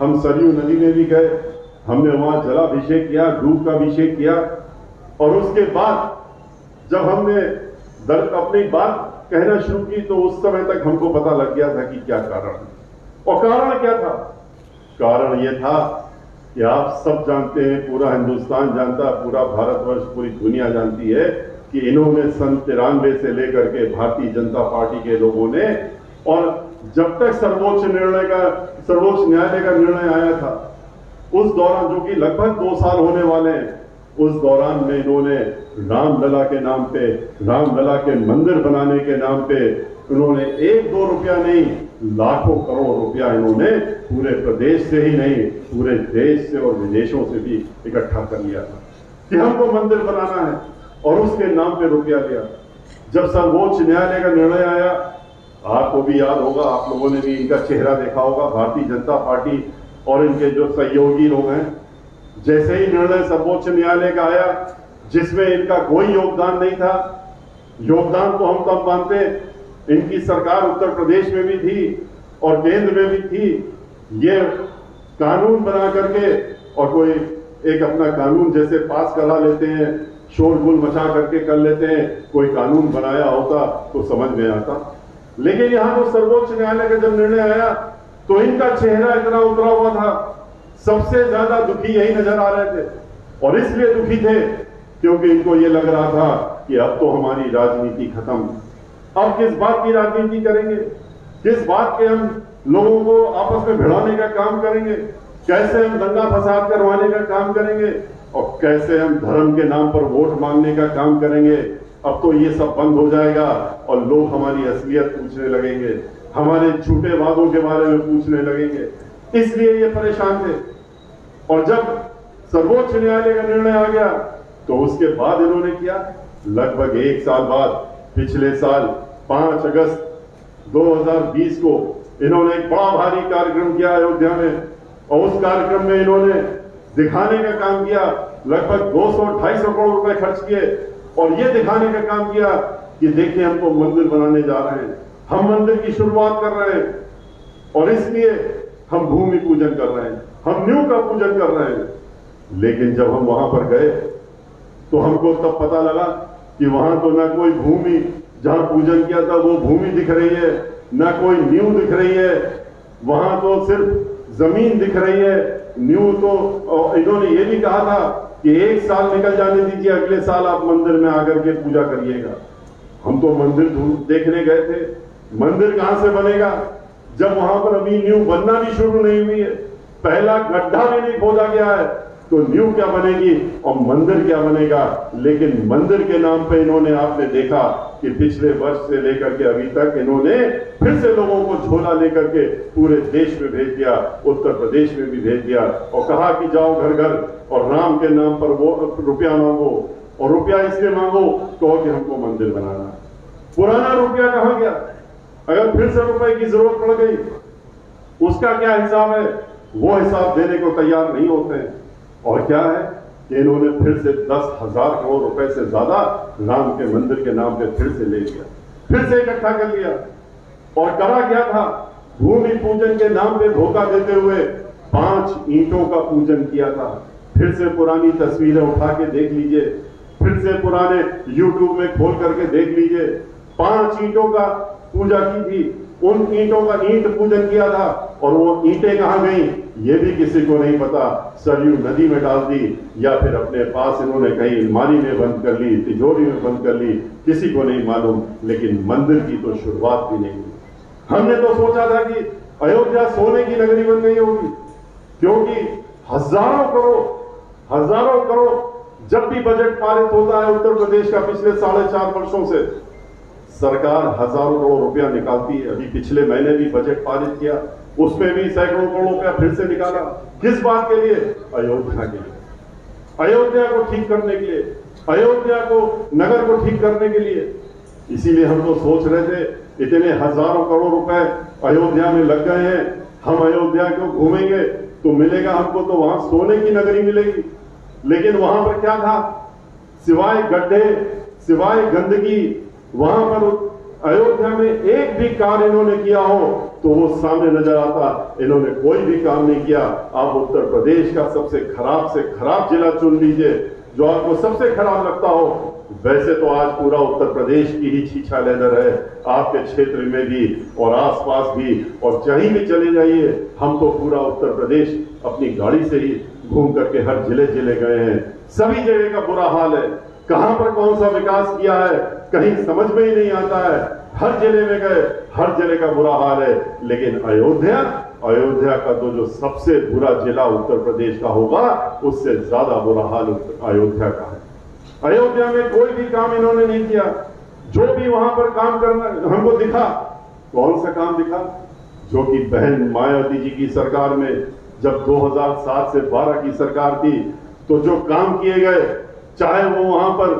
हम सरयू नदी में भी गए, हमने वहाँ जलाभिषेक किया, धूप का अभिषेक किया और उसके बाद जब हमने अपनी बात कहना शुरू की तो उस समय तक हमको पता लग गया था कि क्या कारण है। और कारण क्या था? कारण यह था कि आप सब जानते हैं, पूरा हिंदुस्तान जानता है पूरा भारतवर्ष, पूरी दुनिया जानती है कि इन्होंने सन तिरानवे से लेकर के भारतीय जनता पार्टी के लोगों ने, और जब तक सर्वोच्च निर्णय का सर्वोच्च न्यायालय का निर्णय आया था, उस दौरान जो कि लगभग दो साल होने वाले हैं उस दौरान में इन्होंने रामलला के नाम पे, रामलला के मंदिर बनाने के नाम पे उन्होंने एक दो रुपया नहीं, लाखों करोड़ रुपया इन्होंने पूरे प्रदेश से ही नहीं, पूरे देश से और विदेशों से भी इकट्ठा कर लिया था कि हमको मंदिर बनाना है और उसके नाम पे रुपया लिया। जब सर्वोच्च न्यायालय का निर्णय आया, आपको भी याद होगा, आप लोगों ने भी इनका चेहरा देखा होगा, भारतीय जनता पार्टी और इनके जो सहयोगी लोग हैं जैसे ही निर्णय सर्वोच्च न्यायालय का आया, जिसमें इनका कोई योगदान नहीं था, योगदान तो हम तब मानते इनकी सरकार उत्तर प्रदेश में भी थी और केंद्र में भी थी, ये कानून बना करके और कोई एक अपना कानून जैसे पास करा लेते हैं शोरगुल मचा करके कर लेते हैं, कोई कानून बनाया होता तो समझ में आता। लेकिन यहाँ तो सर्वोच्च न्यायालय का जब निर्णय आया तो इनका चेहरा इतना उतरा हुआ था सबसे ज़्यादा दुखी यही नज़र आ रहे थे। और इसलिए दुखी थे, क्योंकि इनको ये लग रहा था कि अब तो हमारी राजनीति खत्म। अब किस बात की राजनीति करेंगे? किस बात के हम लोगों को आपस में भिड़ाने का काम करेंगे? कैसे हम दंगा फसाद करवाने का काम करेंगे? और कैसे हम धर्म के नाम पर वोट मांगने का काम करेंगे? अब तो ये सब बंद हो जाएगा और लोग हमारी असलियत पूछने लगेंगे। हमारे झूठे वादों के बारे में पूछने लगेंगे। इसलिए ये परेशान थे। और जब सर्वोच्च न्यायालय का निर्णय आ गया तो उसके बाद इन्होंने किया, लगभग एक साल बाद, पिछले साल 5 अगस्त 2020 को इन्होंने एक बड़ा भारी कार्यक्रम किया अयोध्या में, और उस कार्यक्रम में इन्होंने दिखाने का काम किया, लगभग 200 250 करोड़ रुपए खर्च किए, और ये दिखाने का काम किया कि देखिए हम तो मंदिर बनाने जा रहे हैं, हम मंदिर की शुरुआत कर रहे हैं, और इसलिए हम भूमि पूजन कर रहे हैं। हम न्यू का पूजन कर रहे हैं। लेकिन जब हम वहाँ पर गए तो हमको तब पता लगा कि वहाँ तो ना कोई भूमि, जहाँ पूजन किया था, वो भूमि दिख रही है, ना कोई न्यू दिख रही है। वहाँ तो सिर्फ़ ज़मीन दिख रही है। न्यू तो इन्होंने ये भी कहा था कि एक साल निकल जाने दीजिए, अगले साल आप मंदिर में आकर के पूजा करिएगा। हम तो मंदिर देखने गए थे। मंदिर कहाँ से बनेगा? जब वहाँ पर अभी न्यू बनना भी शुरू नहीं हुई है। पहला गड्ढा भी नहीं खोदा गया है तो न्यू क्या बनेगी और मंदिर क्या बनेगा? लेकिन मंदिर के नाम पे इन्होंने आपने देखा कि पिछले वर्ष से लेकर के अभी तक इन्होंने फिर से लोगों को झोला लेकर के पूरे देश में भेज दिया, उत्तर प्रदेश में भी भेज दिया और कहा कि जाओ घर घर और राम के नाम पर वो रुपया मांगो और रुपया इसलिए मांगो तो कि हमको मंदिर बनाना पुराना रुपया कहाँ गया? अगर फिर से रुपए की ज़रूरत पड़ गई, उसका क्या हिसाब है? वो हिसाब देने को तैयार नहीं होते। हैं और क्या है कि इन्होंने फिर से दस हज़ार करोड़ रुपए से ज़्यादा राम के मंदिर के नाम पे फिर से ले लिया, फिर से इकट्ठा कर लिया। और करा क्या था? भूमि पूजन के नाम पे धोखा देते हुए पाँच ईंटों का पूजन किया था। फिर से पुरानी तस्वीरें उठा के देख लीजिए, फिर से पुराने यूट्यूब में खोल करके देख लीजिए, पाँच ईंटों का पूजा की थी। उन ईंटों का ईंट पूजन किया था और वो ईंटें कहाँ गई? ये भी किसी को नहीं पता। सरयू नदी में डाल दी या फिर अपने पास इन्होंने कहीं अलमारी में बंद कर ली, तिजोरी में बंद कर ली, किसी को नहीं मालूम, लेकिन मंदिर की तो शुरुआत भी नहीं हुई। हमने तो सोचा था कि अयोध्या सोने की नगरी बन गई होगी, क्योंकि हज़ारों करोड़ हज़ारों करोड़ जब भी बजट पारित होता है उत्तर प्रदेश का पिछले साढ़े चार वर्षों से सरकार हज़ारों करोड़ रुपया निकालती है। अभी पिछले महीने भी बजट पारित किया। उसमें भी सैकड़ों करोड़ रुपया फिर से निकाला। किस बात के लिए? अयोध्या के लिए। अयोध्या को ठीक करने के लिए। अयोध्या को, नगर को ठीक करने के लिए। इसीलिए हम तो सोच रहे थे, इतने हज़ारों करोड़ रुपए अयोध्या में लग गए हैं। हम अयोध्या को घूमेंगे तो मिलेगा हमको तो वहाँ सोने की नगरी मिलेगी। लेकिन वहाँ पर क्या था? सिवाय गड्ढे, सिवाय गंदगी वहाँ पर अयोध्या में एक भी काम इन्होंने किया हो तो वो सामने नज़र आता। इन्होंने कोई भी काम नहीं किया। आप उत्तर प्रदेश का सबसे खराब से खराब जिला चुन लीजिए, जो आपको सबसे खराब लगता हो। वैसे तो आज पूरा उत्तर प्रदेश की ही छीछा लेदर है। आपके क्षेत्र में भी और आसपास भी, और कहीं भी चले जाइए, हम तो पूरा उत्तर प्रदेश अपनी गाड़ी से ही घूम करके हर ज़िले ज़िले गए हैं। सभी जगह का बुरा हाल है। कहाँ पर कौन सा विकास किया है, कहीं समझ में ही नहीं आता है। हर ज़िले में गए, हर ज़िले का बुरा हाल है। लेकिन अयोध्या अयोध्या का तो जो सबसे बुरा जिला उत्तर प्रदेश का होगा, उससे ज़्यादा बुरा हाल अयोध्या का है। अयोध्या में कोई भी काम इन्होंने नहीं किया। जो भी वहाँ पर काम करना, हमको दिखा। कौन सा काम दिखा? जो कि बहन मायावती जी की सरकार में, जब 2007 से 12 की सरकार थी तो जो काम किए गए चाहे वो वहाँ पर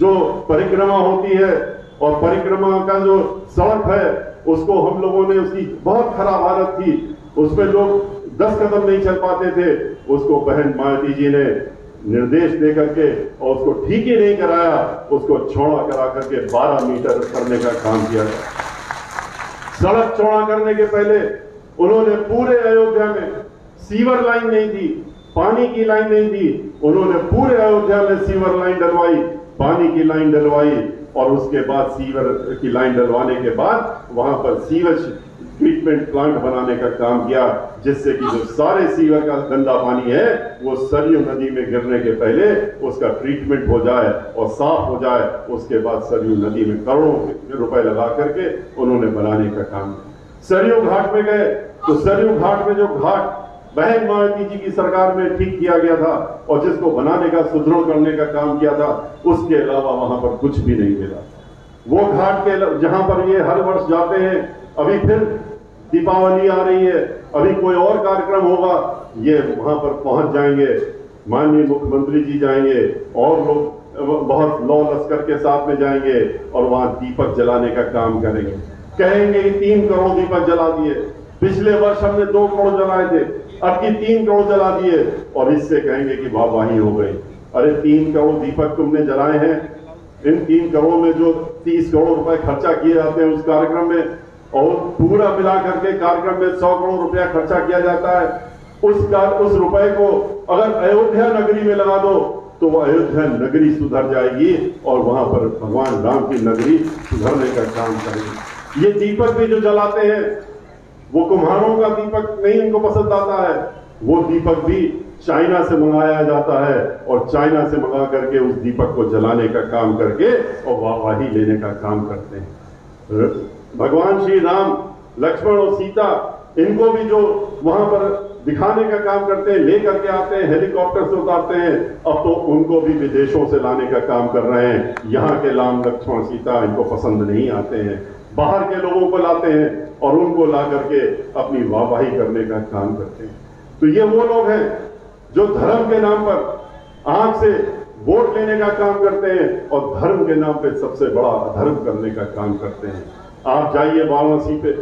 जो परिक्रमा होती है और परिक्रमा का जो सड़क है, उसको हम लोगों ने उसकी बहुत खराब हालत थी। उसमें लोग दस कदम नहीं चल पाते थे। उसको बहन मायावती जी ने निर्देश दे करके और उसको ठीक ही नहीं कराया, उसको चौड़ा करा करके 12 मीटर करने का काम किया। सड़क चौड़ा करने के पहले उन्होंने पूरे अयोध्या में सीवर लाइन नहीं थी। पानी की लाइन नहीं थी उन्होंने पूरे अयोध्या में सीवर लाइन डलवाई, पानी की लाइन डलवाई और उसके बाद सीवर की लाइन डलवाने के बाद वहाँ पर सीवेज ट्रीटमेंट प्लांट बनाने का काम किया, जिससे कि जो सारे सीवर का गंदा पानी है, वो सरयू नदी में गिरने के पहले उसका ट्रीटमेंट हो जाए और साफ़ हो जाए। उसके बाद सरयू नदी में करोड़ों रुपए लगा करके उन्होंने बनाने का काम किया। सरयू घाट में गए तो सरयू घाट में जो घाट बहन मायावती जी की सरकार में ठीक किया गया था और जिसको बनाने का, सुदृढ़ करने का काम किया था, उसके अलावा वहाँ पर कुछ भी नहीं मिला। वो घाट के जहाँ पर ये हर वर्ष जाते हैं, अभी फिर दीपावली आ रही है, अभी कोई और कार्यक्रम होगा, ये वहाँ पर पहुँच जाएँगे। माननीय मुख्यमंत्री जी जाएँगे, और लोग, बहुत लौ लश्कर के साथ में जाएँगे, और वहाँ दीपक जलाने का काम करेंगे। कहेंगे कि तीन करोड़ दीपक जला दिए। पिछले वर्ष हमने दो करोड़ जलाए थे। अब की तीन करोड़ जला दिए और इससे कहेंगे कि वाहवाही हो गई। अरे तीन करोड़ दीपक तुमने जलाए हैं। इन तीन करोड़ में जो तीस करोड़ रुपए खर्चा किए जाते हैं उस कार्यक्रम में और पूरा मिला करके कार्यक्रम में सौ करोड़ रुपया खर्चा किया जाता है उस कार, उस रुपए को अगर अयोध्या नगरी में लगा दो तो वो अयोध्या नगरी सुधर जाएगी और वहाँ पर भगवान राम की नगरी सुधरने का काम करेगी। ये दीपक भी जो जलाते हैं वो कुम्हारों का दीपक नहीं उनको पसंद आता है। वो दीपक भी चाइना से मंगाया जाता है और चाइना से मंगा करके उस दीपक को जलाने का काम करके और वाहवाही लेने का काम करते हैं। भगवान श्री राम, लक्ष्मण और सीता, इनको भी जो वहाँ पर दिखाने का काम करते हैं, लेकर के आते हैं, हेलीकॉप्टर से उतारते हैं, अब तो उनको भी विदेशों से लाने का काम कर रहे हैं। यहाँ के राम, लक्ष्मण, सीता इनको पसंद नहीं आते हैं। बाहर के लोगों को लाते हैं और उनको ला करके अपनी वाहवाही करने का काम करते हैं। तो ये वो लोग हैं जो धर्म के नाम पर आँख से वोट लेने का काम करते हैं और धर्म के नाम पे सबसे बड़ा अधर्म करने का काम करते हैं। आप जाइए वाराणसी पे।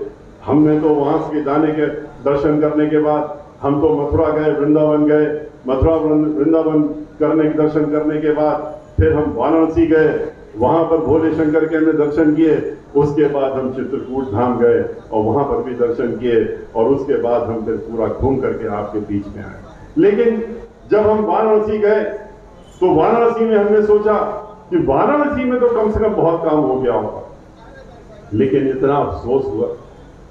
हमने तो वहाँ से जाने के, दर्शन करने के बाद हम तो मथुरा गए, वृंदावन गए। मथुरा, वृंदावन करने के दर्शन करने के बाद फिर हम वाराणसी गए। वहाँ पर भोले शंकर के हमने दर्शन किए, उसके बाद हम चित्रकूट धाम गए और वहाँ पर भी दर्शन किए और उसके बाद हम फिर पूरा घूम करके आपके बीच में आए। लेकिन जब हम वाराणसी गए तो वाराणसी में हमने सोचा कि वाराणसी में तो कम से कम बहुत काम हो गया होगा। लेकिन इतना अफसोस हुआ।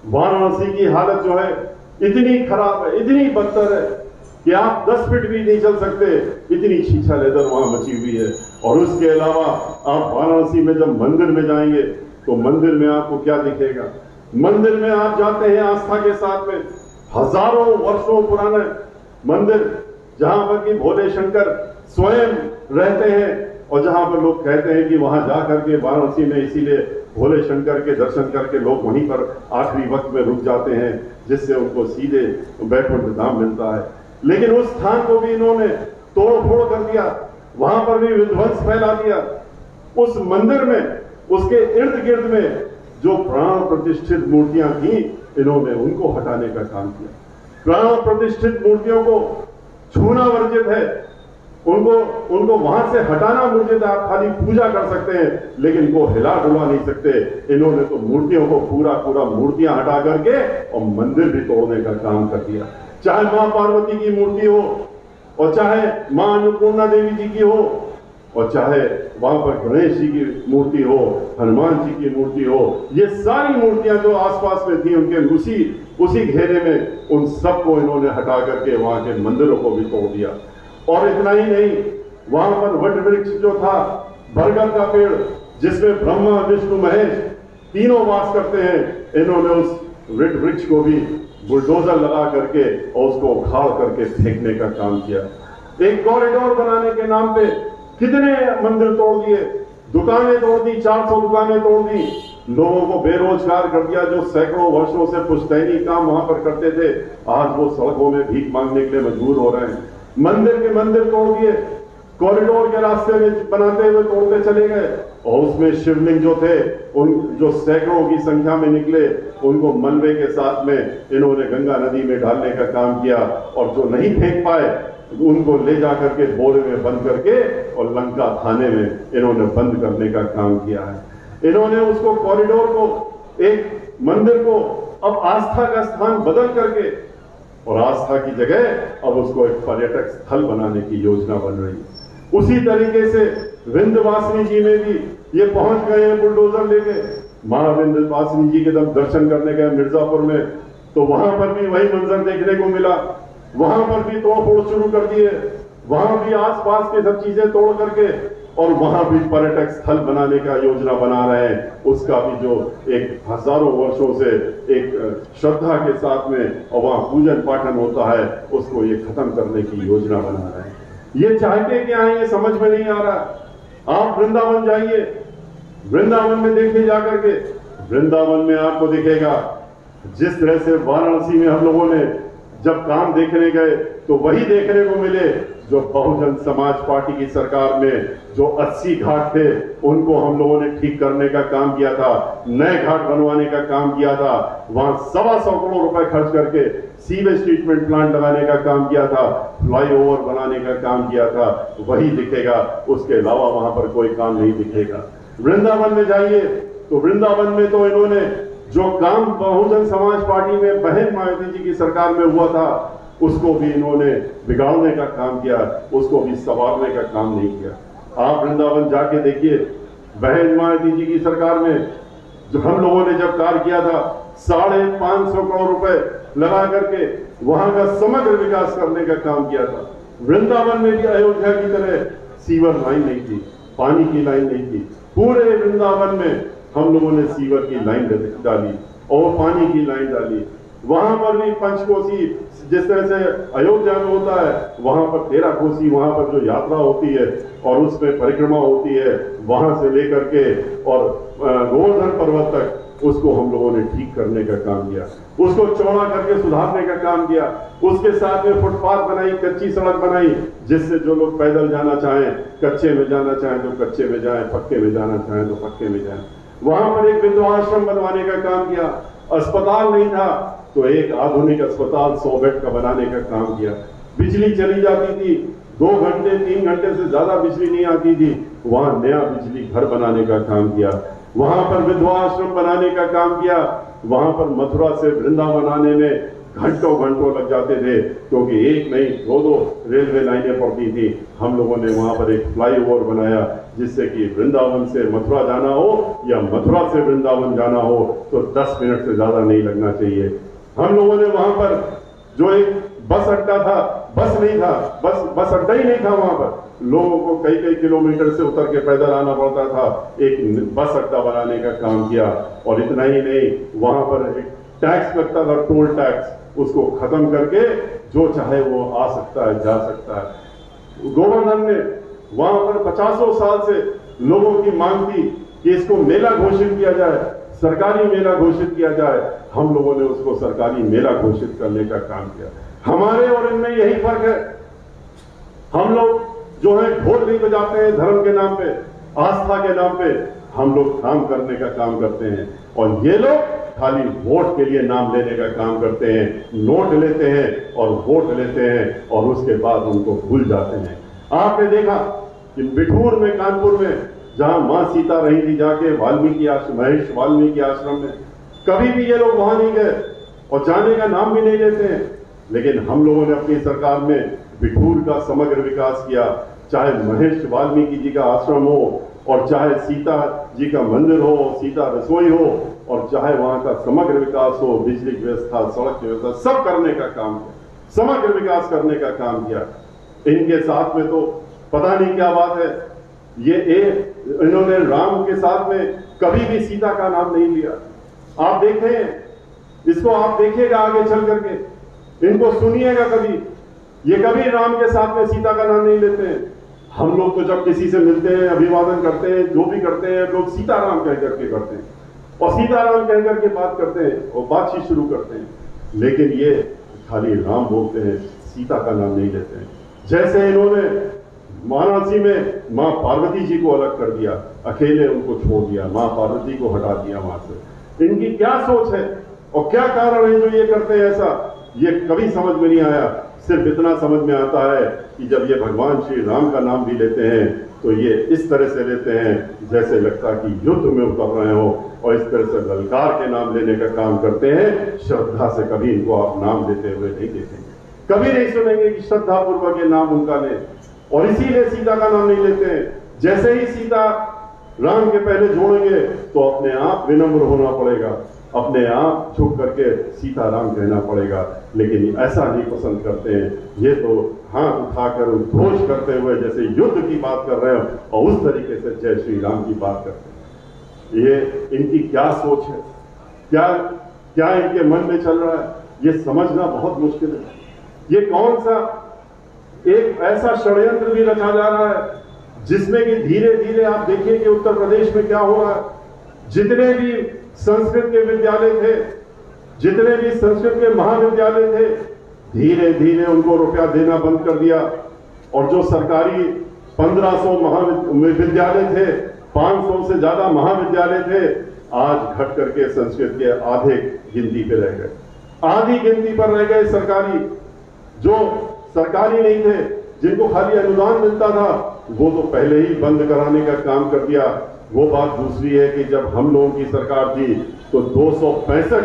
वाराणसी की हालत जो है, इतनी खराब है, इतनी बदतर है। कि आप 10 फीट भी नहीं चल सकते। इतनी छीछा लेदर वहाँ बची हुई है। और उसके अलावा आप वाराणसी में जब मंदिर में जाएँगे तो मंदिर में आपको क्या दिखेगा? मंदिर में आप जाते हैं आस्था के साथ में। हज़ारों वर्षों पुराने मंदिर, जहाँ पर कि भोले शंकर स्वयं रहते हैं और जहाँ पर लोग कहते हैं कि वहाँ जा करके वाराणसी में इसीलिए भोले शंकर के दर्शन करके लोग वहीं पर आखिरी वक्त में रुक जाते हैं, जिससे उनको सीधे बैकुंठ धाम मिलता है। लेकिन उस स्थान को भी इन्होंने तोड़ फोड़ कर दिया। वहाँ पर भी विध्वंस फैला दिया। उस मंदिर में, उसके इर्द गिर्द में जो प्राण प्रतिष्ठित मूर्तियाँ थी, इन्होंने उनको हटाने का काम किया। प्राण प्रतिष्ठित मूर्तियों को छूना वर्जित है। उनको उनको वहाँ से हटाना वर्जित है। आप खाली पूजा कर सकते हैं, लेकिन इनको हिला डुला नहीं सकते। इन्होंने तो मूर्तियों को पूरा पूरा मूर्तियाँ हटा करके और मंदिर भी तोड़ने का काम कर दिया। चाहे माँ पार्वती की मूर्ति हो, और चाहे माँ अन्नपूर्णा देवी जी की हो, और चाहे वहाँ पर गणेश जी की मूर्ति हो, हनुमान जी की मूर्ति हो, ये सारी मूर्तियाँ जो आसपास में थी, उनके उसी उसी घेरे में उन सबको इन्होंने हटा करके वहाँ के मंदिरों को भी तोड़ दिया। और इतना ही नहीं, वहाँ पर वट वृक्ष जो था बरगद का पेड़, जिसमें ब्रह्मा, विष्णु, महेश तीनों वास करते हैं, इन्होंने उस वृक्ष को भी बुलडोजर लगा करके और उसको उखाड़ करके फेंकने का काम किया। एक कॉरिडोर बनाने के नाम पे कितने मंदिर तोड़ दिए? दुकानें तोड़ दी 400 दुकानें तोड़ दी। लोगों को बेरोजगार कर दिया जो सैकड़ों वर्षों से पुश्तैनी काम वहाँ पर करते थे। आज वो सड़कों में भीख मांगने के लिए मजबूर हो रहे हैं। मंदिर के मंदिर तोड़ दिए। कॉरिडोर के रास्ते में बनाते हुए तोड़ते चले गए और उसमें शिवलिंग जो थे, उन जो सैकड़ों की संख्या में निकले, उनको मलबे के साथ में इन्होंने गंगा नदी में डालने का काम किया और जो नहीं फेंक पाए, उनको ले जा करके बोरे में बंद करके और लंका थाने में इन्होंने बंद करने का काम किया है। इन्होंने उसको कॉरिडोर को, एक मंदिर को, अब आस्था का स्थान बदल करके, और आस्था की जगह अब उसको एक पर्यटक स्थल बनाने की योजना बन रही है। उसी तरीके से विंध्यवासिनी जी में भी ये पहुँच गए हैं, बुलडोजर लेके। माँ विंध्यवासिनी जी के जब दर्शन करने गए मिर्जापुर में। तो वहाँ पर भी वही मंजर देखने को मिला। वहाँ पर भी तोड़फोड़ शुरू कर दिए। वहाँ भी आसपास की सब चीज़ें तोड़ करके और वहाँ भी पर्यटक स्थल बनाने का योजना बना रहे हैं। उसका भी जो एक हज़ारों वर्षों से एक श्रद्धा के साथ में और वहाँ पूजन पाठन होता है, उसको ये खत्म करने की योजना बना रहे हैं। ये चाहते क्या है ये समझ में नहीं आ रहा। आप वृंदावन जाइए। वृंदावन में देखिए जाकर के। वृंदावन में आपको दिखेगा, जिस तरह से वाराणसी में हम लोगों ने जब काम देखने गए तो वही देखने को मिले। जो बहुजन समाज पार्टी की सरकार में जो 80 घाट थे, उनको हम लोगों ने ठीक करने का काम किया था, नए घाट बनवाने का काम किया था, वहाँ सवा सौ करोड़ रुपए खर्च करके सीवेज ट्रीटमेंट प्लांट लगाने का काम किया था, फ्लाईओवर बनाने का काम किया था, वही दिखेगा, उसके अलावा वहाँ पर कोई काम नहीं दिखेगा। वृंदावन में जाइए तो वृंदावन में तो इन्होंने जो काम बहुजन समाज पार्टी में बहन मायावती जी की सरकार में हुआ था उसको भी इन्होंने बिगाड़ने का काम किया, उसको भी संवारने का काम नहीं किया। आप वृंदावन जाके देखिए, बहन मायावती जी की सरकार में जो हम लोगों ने जब कार्य किया था, साढ़े पाँच सौ करोड़ रुपए लगा करके वहाँ का समग्र विकास करने का काम किया था। वृंदावन में भी अयोध्या की तरह सीवर लाइन नहीं थी, पानी की लाइन नहीं थी। पूरे वृंदावन में हम लोगों ने सीवर की लाइन डाली और पानी की लाइन डाली। वहाँ पर भी पंचकोशी, जिस तरह से अयोध्या में होता है, वहाँ पर तेरह कोसी वहाँ पर जो यात्रा होती है और उसमें परिक्रमा होती है, वहाँ से लेकर के और गोवर्धन पर्वत तक, उसको हम लोगों ने ठीक करने का काम किया। उसको चौड़ा करके सुधारने का काम किया। उसके साथ में फुटपाथ बनाई, कच्ची सड़क बनाई, जिससे जो लोग पैदल जाना चाहें, कच्चे में जाना चाहें तो कच्चे में जाएँ, पक्के में जाना चाहें तो पक्के में जाएँ। वहाँ पर एक विधवाश्रम बनवाने का काम किया। अस्पताल नहीं था तो एक आधुनिक अस्पताल सौ बेड का बनाने का काम किया। बिजली चली जाती थी, दो घंटे, तीन घंटे से ज़्यादा बिजली नहीं आती थी, वहाँ नया बिजली घर बनाने का काम किया। वहाँ पर विधवा आश्रम बनाने का काम किया। वहाँ पर मथुरा से वृंदावन आने में घंटों घंटों लग जाते थे, क्योंकि एक नहीं, दो दो रेलवे लाइनें पड़ती थी। हम लोगों ने वहाँ पर एक फ्लाईओवर बनाया, जिससे कि वृंदावन से मथुरा जाना हो या मथुरा से वृंदावन जाना हो तो 10 मिनट से ज़्यादा नहीं लगना चाहिए। हम लोगों ने वहाँ पर जो एक बस अड्डा था, बस नहीं था, बस बस अड्डा ही नहीं था वहाँ पर। लोगों को कई कई किलोमीटर से उतर के पैदल आना पड़ता था, एक बस अड्डा बनाने का काम किया। और इतना ही नहीं, वहाँ पर एक टैक्स लगता था, टोल टैक्स, उसको खत्म करके जो चाहे वो आ सकता है, जा सकता है। गोवर्धन ने वहाँ पर पचासों साल से लोगों की मांग थी कि इसको मेला घोषित किया जाए। सरकारी मेला घोषित किया जाए, हम लोगों ने उसको सरकारी मेला घोषित करने का काम किया। हमारे और इनमें यही फ़र्क है। हम लोग जो है, ढोल नहीं बजाते हैं धर्म के नाम पे, आस्था के नाम पे, हम लोग काम करने का काम करते हैं। और ये लोग खाली वोट के लिए नाम लेने का काम करते हैं, नोट लेते हैं और वोट लेते हैं और उसके बाद उनको भूल जाते हैं। आपने देखा कि बिठूर में, कानपुर में जहाँ माँ सीता रही थी जाके वाल्मीकि आश्रम महेश वाल्मीकि आश्रम में। कभी भी ये लोग वहाँ नहीं गए और जाने का नाम भी नहीं लेते हैं। लेकिन हम लोगों ने अपनी सरकार में बिठूर का समग्र विकास किया। चाहे महेश वाल्मीकि जी का आश्रम हो और चाहे सीता जी का मंदिर हो सीता रसोई हो और चाहे वहाँ का समग्र विकास हो बिजली की व्यवस्था सड़क की व्यवस्था सब करने का काम किया। समग्र विकास करने का काम किया। इनके साथ में तो पता नहीं क्या बात है। ये ए, इन्होंने राम के साथ में कभी भी सीता का नाम नहीं लिया। आप देखें इसको आप देखिएगा आगे चल करके। इनको सुनिएगा कभी। ये कभी राम के साथ में सीता का नाम नहीं लेते हैं। हम लोग तो जब किसी से मिलते हैं, अभिवादन करते हैं, जो भी करते हैं, लोग सीताराम कह करके करते हैं। और सीताराम कह करके बात करते हैं और बातचीत शुरू करते हैं। लेकिन ये खाली राम बोलते हैं, सीता का नाम नहीं लेते हैं। जैसे इन्होंने वाराणसी में माँ पार्वती जी को अलग कर दिया, अकेले उनको छोड़ दिया, माँ पार्वती को हटा दिया वहाँ से। इनकी क्या सोच है? और क्या कारण है जो ये करते हैं ऐसा? ये कभी समझ में नहीं आया। सिर्फ़ इतना समझ में आता है कि जब ये भगवान श्री राम का नाम भी लेते हैं तो ये इस तरह से लेते हैं जैसे लगता कि युद्ध में उतर रहे हो और इस तरह से ललकार के नाम लेने का काम करते हैं, श्रद्धा से कभी इनको आप नाम लेते हुए नहीं देखेंगे। कभी नहीं सुनेंगे कि श्रद्धा पूर्वक ये नाम उनका ले। और इसीलिए सीता का नाम नहीं लेते हैं। जैसे ही सीता राम के पहले जोड़ेंगे तो अपने आप विनम्र होना पड़ेगा। अपने आप झुक करके सीताराम कहना पड़ेगा। लेकिन ऐसा नहीं पसंद करते हैं। ये तो हाथ उठाकर उद्घोष करते हुए जैसे युद्ध की बात कर रहे हो और उस तरीके से जय श्री राम की बात करते हैं। ये इनकी क्या सोच है? क्या क्या इनके मन में चल रहा है? ये समझना बहुत मुश्किल है। ये कौन सा एक ऐसा षड्यंत्र भी रचा जा रहा है, जिसमें कि धीरे धीरे आप देखिए कि उत्तर प्रदेश में क्या हो रहा है जितने भी संस्कृत के विद्यालय थे, जितने भी संस्कृत के महाविद्यालय थे धीरे धीरे उनको रुपया देना बंद कर दिया। और जो सरकारी 1500 महाविद्यालय थे 500 से ज़्यादा महाविद्यालय थे, आज घट करके संस्कृत के आधे गिनती पे रह गए। आधी गिनती पर रह गए सरकारी, जो सरकारी नहीं थे, जिनको खाली अनुदान मिलता था, वो तो पहले ही बंद कराने का काम कर दिया। वो बात दूसरी है कि जब हम लोगों की सरकार थी तो दो सौ पैंसठ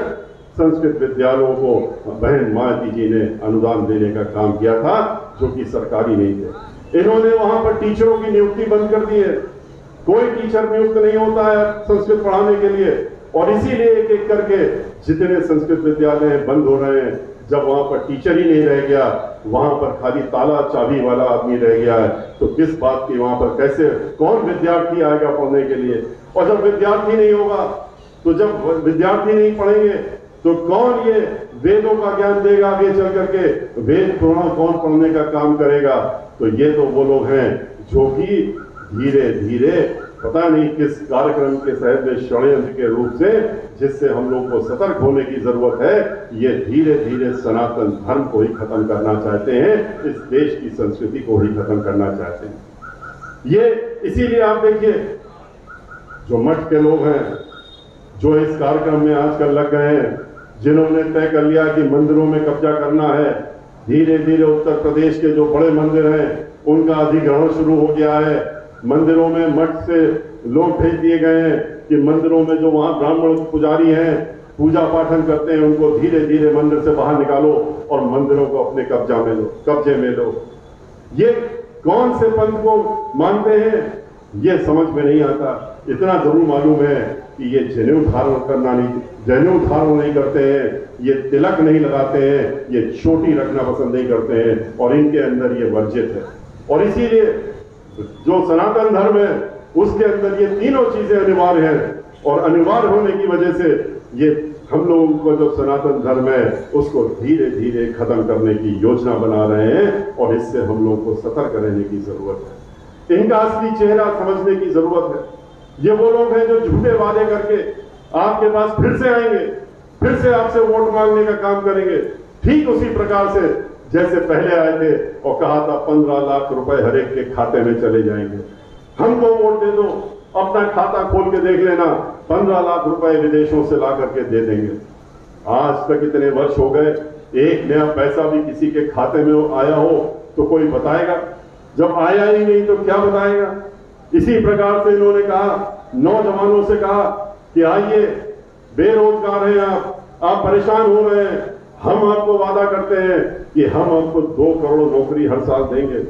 संस्कृत विद्यालयों को बहन मायाती जी ने अनुदान देने का काम किया था, जो कि सरकारी नहीं थे। इन्होंने वहाँ पर टीचरों की नियुक्ति बंद कर दी है। कोई टीचर नियुक्त नहीं होता है संस्कृत पढ़ाने के लिए, और इसीलिए एक एक करके जितने संस्कृत विद्यालय बंद हो रहे हैं। जब वहाँ पर टीचर ही नहीं रह गया, वहाँ पर खाली ताला चाबी वाला आदमी रह गया है तो किस बात की वहाँ पर कैसे, कौन विद्यार्थी आएगा पढ़ने के लिए? और जब विद्यार्थी नहीं होगा तो जब विद्यार्थी नहीं पढ़ेंगे तो कौन ये वेदों का ज्ञान देगा आगे चल करके? वेद पुराण कौन पढ़ने का काम करेगा? तो ये तो वो लोग हैं जो कि धीरे धीरे पता नहीं किस कार्यक्रम के तहत षड्यंत्र के रूप से, जिससे हम लोग को सतर्क होने की ज़रूरत है, ये धीरे धीरे सनातन धर्म को ही खत्म करना चाहते हैं, इस देश की संस्कृति को ही खत्म करना चाहते हैं। ये इसीलिए आप देखिए, जो मठ के लोग हैं, जो इस कार्यक्रम में आजकल लग गए हैं, जिन्होंने तय कर लिया कि मंदिरों में कब्जा करना है धीरे धीरे उत्तर प्रदेश के जो बड़े मंदिर हैं, उनका अधिग्रहण शुरू हो गया है। मंदिरों में मठ से लोग भेज दिए गए हैं कि मंदिरों में जो वहाँ ब्राह्मण पुजारी हैं, पूजा पाठन करते हैं, उनको धीरे धीरे मंदिर से बाहर निकालो और मंदिरों को अपने कब्जा में लो, कब्जे में लो। ये कौन से पंथ को मानते हैं? ये समझ में नहीं आता। इतना ज़रूर मालूम है कि ये जनेऊ धारण करना नहीं, जनेऊ धारण नहीं करते हैं, ये तिलक नहीं लगाते हैं, ये चोटी रखना पसंद नहीं करते हैं और इनके अंदर ये वर्जित है। और इसीलिए जो सनातन धर्म है, उसके अंदर ये तीनों चीज़ें अनिवार्य हैं। और अनिवार्य होने की वजह से ये हम लोगों को जो सनातन धर्म है, उसको धीरे धीरे खत्म करने की योजना बना रहे हैं और इससे हम लोगों को सतर्क रहने की ज़रूरत है। इनका असली चेहरा समझने की ज़रूरत है। ये वो लोग हैं जो झूठे वादे करके आपके पास फिर से आएँगे, फिर से आपसे वोट मांगने का काम करेंगे। ठीक उसी प्रकार से जैसे पहले आए थे और कहा था, पंद्रह लाख रुपए हर एक के खाते में चले जाएँगे। हमको वोट दे दो, अपना खाता खोल के देख लेना, पंद्रह लाख रुपए विदेशों से ला करके दे देंगे। आज तक इतने वर्ष हो गए, एक नया पैसा भी किसी के खाते में आया हो तो कोई बताएगा? जब आया ही नहीं तो क्या बताएगा? इसी प्रकार से इन्होंने कहा, नौजवानों से कहा कि आइए, बेरोजगार हैं आप आप परेशान हो रहे हैं हम आपको वादा करते हैं कि हम आपको दो करोड़ नौकरी हर साल देंगे।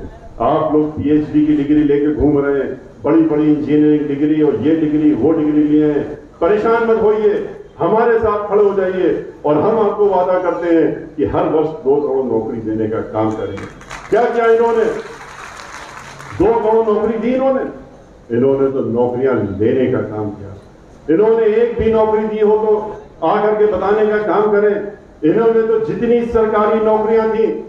आप लोग पीएचडी की डिग्री लेके घूम रहे हैं बड़ी बड़ी इंजीनियरिंग डिग्री और ये डिग्री, वो डिग्री लिए हैं। परेशान मत होइए, हमारे साथ खड़े हो जाइए और हम आपको वादा करते हैं कि हर वर्ष दो करोड़ नौकरी देने का काम करेंगे। क्या किया इन्होंने? दो करोड़ नौकरी दी इन्होंने? इन्होंने तो नौकरियाँ लेने का काम किया। इन्होंने एक भी नौकरी दी हो तो आकर के बताने का काम करें। इन्होंने तो जितनी सरकारी नौकरियाँ थी,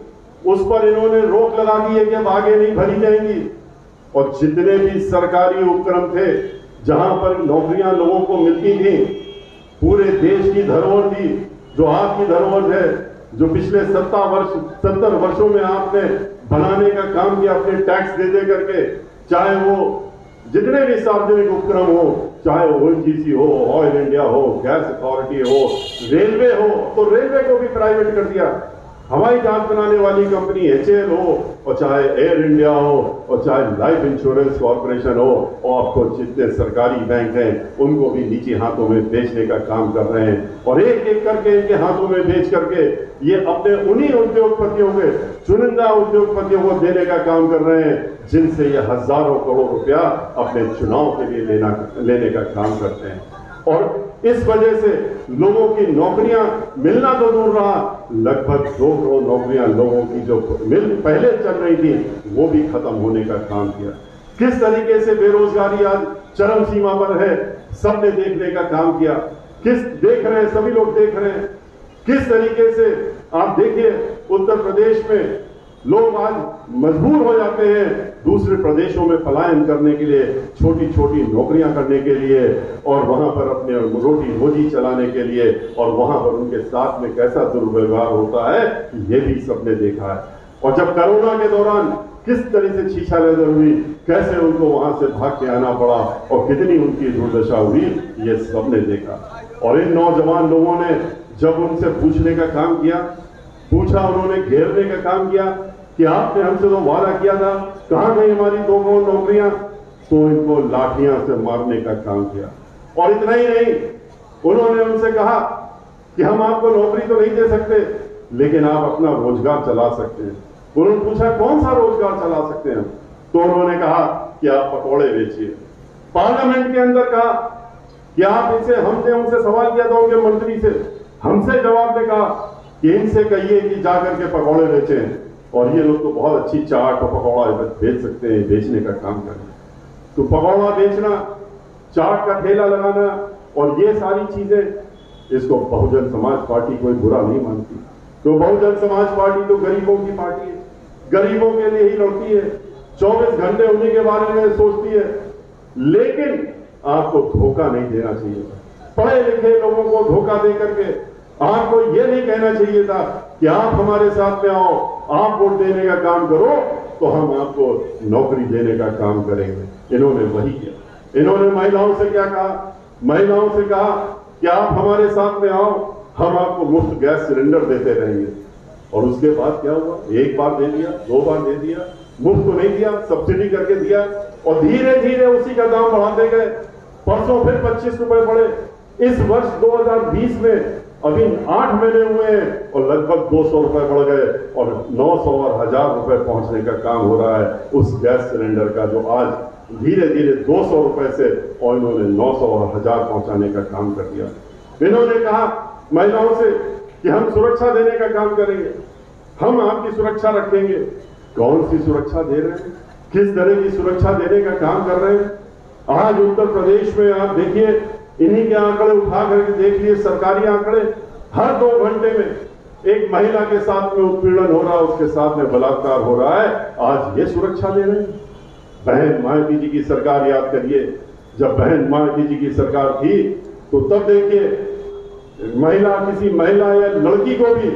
उस पर इन्होंने रोक लगा दी है कि अब आगे नहीं भरी जाएँगी। और जितने भी सरकारी उपक्रम थे, जहाँ पर नौकरियाँ लोगों को मिलती थी, पूरे देश की धरोहर थी, जो आपकी धरोहर है, जो पिछले सत्ता वर्ष, सत्तर वर्षों में आपने बनाने का काम किया, अपने टैक्स दे दे करके, चाहे वो जितने भी सार्वजनिक उपक्रम हो चाहे ओएनजीसी हो ऑयल इंडिया हो गैस अथॉरिटी हो रेलवे हो तो रेलवे को भी प्राइवेट कर दिया। हवाई जहाज़ बनाने वाली कंपनी एचएल हो, और चाहे एयर इंडिया हो, और चाहे लाइफ इंश्योरेंस कॉरपोरेशन हो, और आपको जितने सरकारी बैंक हैं, उनको भी नीचे हाथों में बेचने का काम कर रहे हैं। और एक एक करके इनके हाथों में बेच करके ये अपने उन्हीं उद्योगपतियों के चुनिंदा उद्योगपतियों को देने का काम कर रहे हैं, जिनसे ये हज़ारों करोड़ रुपया अपने चुनाव के लिए लेना, लेने का काम करते हैं। और इस वजह से लोगों की नौकरियाँ मिलना तो दूर रहा लगभग दो करोड़ नौकरियाँ लोगों की जो मिल पहले चल रही थी, वो भी खत्म होने का काम किया। किस तरीके से बेरोजगारी आज चरम सीमा पर है, सबने देखने का काम किया। किस देख रहे हैं, सभी लोग देख रहे हैं। किस तरीके से, आप देखिए, उत्तर प्रदेश में लोग आज मजबूर हो जाते हैं दूसरे प्रदेशों में पलायन करने के लिए छोटी छोटी नौकरियाँ करने के लिए और वहाँ पर अपने रोटी रोजी चलाने के लिए और वहाँ पर उनके साथ में कैसा दुर्व्यवहार होता है, ये भी सबने देखा है। और जब कोरोना के दौरान किस तरह से छीछा नज़र हुई, कैसे उनको वहाँ से भाग के आना पड़ा और कितनी उनकी दुर्दशा हुई, ये सबने देखा। और इन नौजवान लोगों ने जब उनसे पूछने का काम किया, पूछा, उन्होंने घेरने का काम किया कि आपने हमसे तो वादा किया था, कहा गई हमारी दो नौकरियाँ? तो इनको लाठियाँ से मारने का काम किया। और इतना ही नहीं, उन्होंने उनसे कहा कि हम आपको नौकरी तो नहीं दे सकते, लेकिन आप अपना रोज़गार चला सकते हैं। उन्होंने पूछा, कौन सा रोज़गार चला सकते हैं तो उन्होंने कहा कि आप पकौड़े बेचिए। पार्लियामेंट के अंदर कहा कि आप इनसे हमने उनसे सवाल किया था उनके मंत्री से। हमसे जवाब में कहा कि इनसे कहिए कि जाकर के पकौड़े बेचें। और ये लोग तो बहुत अच्छी चाट और पकौड़ा बेच सकते हैं, बेचने का काम करें तो पकौड़ा बेचना चाट का ठेला लगाना और ये सारी चीज़ें, इसको बहुजन समाज पार्टी कोई बुरा नहीं मानती। तो बहुजन समाज पार्टी तो गरीबों की पार्टी है। गरीबों के लिए ही लड़ती है। चौबीस घंटे उन्हीं के बारे में सोचती है। लेकिन आपको धोखा नहीं देना चाहिए। पढ़े लिखे लोगों को धोखा दे करके आपको यह नहीं कहना चाहिए था कि आप हमारे साथ में आओ, आप वोट देने का काम करो तो हम आपको नौकरी देने का काम करेंगे। इन्होंने वही किया। इन्होंने महिलाओं से क्या कहा? महिलाओं से कहा कि आप हमारे साथ में आओ, हम आपको मुफ़्त गैस सिलेंडर देते रहेंगे। और उसके बाद क्या हुआ? एक बार दे दिया, दो बार दे दिया, मुफ़्त तो नहीं दिया सब्सिडी करके दिया, और धीरे धीरे उसी का दाम बढ़ाते गए। परसों फिर पच्चीस रुपए बढ़े। इस वर्ष 2020 में अभी आठ महीने हुए हैं और लगभग दो सौ रुपए बढ़ गए और नौ सौ और हज़ार रुपए पहुँचने का काम हो रहा है उस गैस सिलेंडर का, जो आज धीरे धीरे दो सौ रुपए से और इन्होंने नौ सौ और हज़ार पहुँचाने का काम कर दिया। इन्होंने कहा महिलाओं से कि हम सुरक्षा देने का काम करेंगे। हम आपकी सुरक्षा रखेंगे। कौन सी सुरक्षा दे रहे हैं? किस तरह की सुरक्षा देने का काम कर रहे हैं? आज उत्तर प्रदेश में आप देखिए इन्हीं के आंकड़े उठा करके देख लिए सरकारी आंकड़े। हर दो घंटे में एक महिला के साथ में उत्पीड़न हो रहा है उसके साथ में बलात्कार हो रहा है। आज ये सुरक्षा दे रहे हैं। बहन मायावती जी की सरकार याद करिए, जब बहन मायावती जी की सरकार थी तो तब देखिए, महिला किसी महिला या लड़की को भी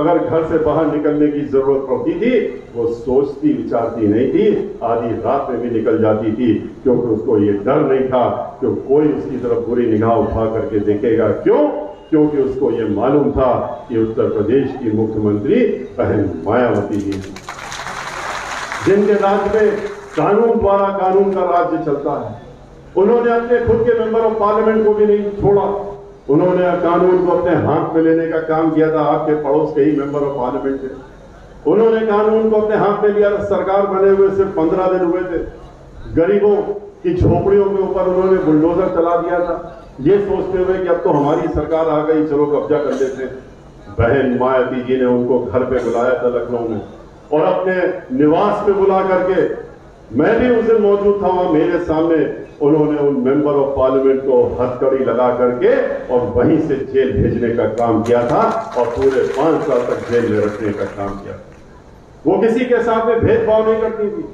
अगर घर से बाहर निकलने की ज़रूरत पड़ती थी, वो सोचती, विचारती नहीं थी। आधी रात में भी निकल जाती थी, क्योंकि उसको ये डर नहीं था कि कोई उसकी तरफ़ बुरी निगाह उठा करके देखेगा। क्यों? क्योंकि उसको ये मालूम था कि उत्तर प्रदेश की मुख्यमंत्री बहन मायावती जी जिनके राज्य में कानून द्वारा कानून का राज्य चलता है, उन्होंने अपने खुद के मेंबर ऑफ़ पार्लियामेंट को भी नहीं छोड़ा। उन्होंने कानून को अपने हाथ में लेने का काम किया था, आपके पड़ोस के ही मेंबर ऑफ़ पार्लियामेंट थे। उन्होंने कानून को अपने हाथ में लिया सरकार बने हुए सिर्फ़ पंद्रह दिन हुए थे। गरीबों की झोपड़ियों के ऊपर उन्होंने बुलडोजर चला दिया था। ये सोचते हुए कि अब तो हमारी सरकार आ गई, चलो कब्जा कर लेते बहन मायावती जी ने उनको घर पे बुलाया था लखनऊ में और अपने निवास पे बुला करके मैं भी उस दिन मौजूद था वहाँ मेरे सामने उन्होंने उन मेंबर ऑफ़ पार्लियामेंट को हथकड़ी लगा करके और वहीं से जेल भेजने का काम किया था और पूरे पाँच साल तक जेल में रखने का काम किया वो किसी के साथ में भेदभाव नहीं करती थी।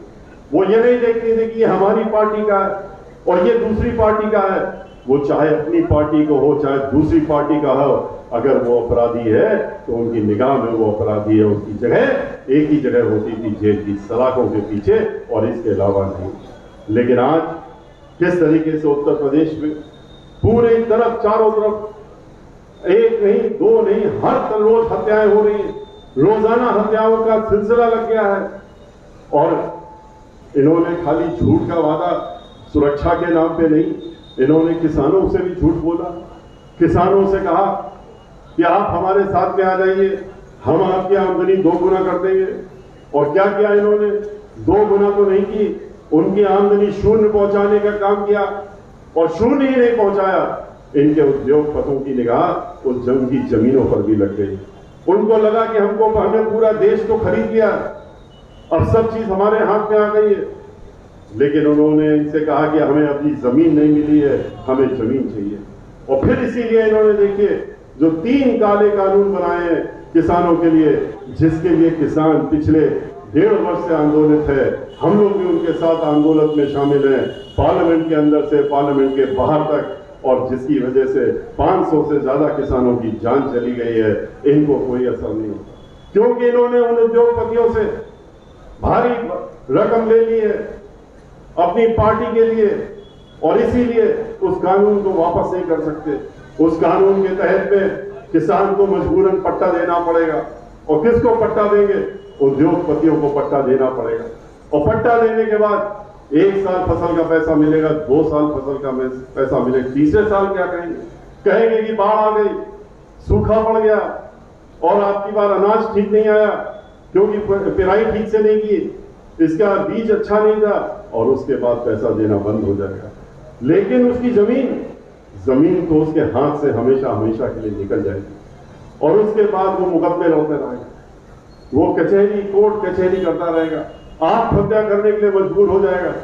वो ये नहीं देखती थी कि ये हमारी पार्टी का है और ये दूसरी पार्टी का है। वो चाहे अपनी पार्टी को हो, चाहे दूसरी पार्टी का हो, अगर वो अपराधी है तो उनकी निगाह में वो अपराधी है, उसकी जगह एक ही जगह होती थी, जेल की सलाखों के पीछे, और इसके अलावा नहीं। लेकिन आज किस तरीके से उत्तर प्रदेश में पूरे तरफ़, चारों तरफ़, एक नहीं, दो नहीं, हर रोज हत्याएँ हो रही है। रोज़ाना हत्याओं का सिलसिला लग गया है। और इन्होंने खाली झूठ का वादा सुरक्षा के नाम पे नहीं इन्होंने किसानों से भी झूठ बोला। किसानों से कहा कि आप हमारे साथ में आ जाइए, हम आपकी आमदनी दो गुना कर देंगे। और क्या किया इन्होंने? दो गुना तो नहीं की, उनकी आमदनी शून्य पहुँचाने का काम किया। और शून्य ही नहीं पहुँचाया, इनके उद्योगपतों की निगाह उस जंग की जमीनों पर भी लग गई। उनको लगा कि हमको हमने पूरा देश तो खरीद लिया, अब सब चीज़ हमारे हाथ में आ गई है। लेकिन उन्होंने इनसे कहा कि हमें अपनी ज़मीन नहीं मिली है, हमें ज़मीन चाहिए। और फिर इसीलिए इन्होंने, देखिए, जो तीन काले कानून बनाए हैं किसानों के लिए, जिसके लिए किसान पिछले डेढ़ वर्ष से आंदोलित है, हम लोग भी उनके साथ आंदोलन में शामिल हैं, पार्लियामेंट के अंदर से, पार्लियामेंट के बाहर तक, और जिसकी वजह से 500 से ज़्यादा किसानों की जान चली गई है, इनको कोई असर नहीं होता क्योंकि इन्होंने उन उद्योगपतियों से भारी रकम ले ली है अपनी पार्टी के लिए और इसीलिए उस कानून को वापस नहीं कर सकते। उस कानून के तहत में किसान को मजबूरन पट्टा देना पड़ेगा। और किसको पट्टा देंगे? उद्योगपतियों को पट्टा देना पड़ेगा। और पट्टा देने के बाद एक साल फ़सल का पैसा मिलेगा, दो साल फ़सल का पैसा मिलेगा। तीसरे साल क्या कहेंगे? कहेंगे कि बाढ़ आ गई, सूखा पड़ गया और आपकी बार अनाज ठीक नहीं आया, क्योंकि पिराई ठीक से नहीं की। इसका बीज अच्छा नहीं था। और उसके बाद पैसा देना बंद हो जाएगा। लेकिन उसकी ज़मीन ज़मीन तो उसके हाथ से हमेशा हमेशा के लिए निकल जाएगी। और उसके बाद वो मुकदमे लड़ते रहेगा वो कचहरी, कोर्ट कचहरी करता रहेगा। आत्महत्या करने के लिए मजबूर हो जाएगा।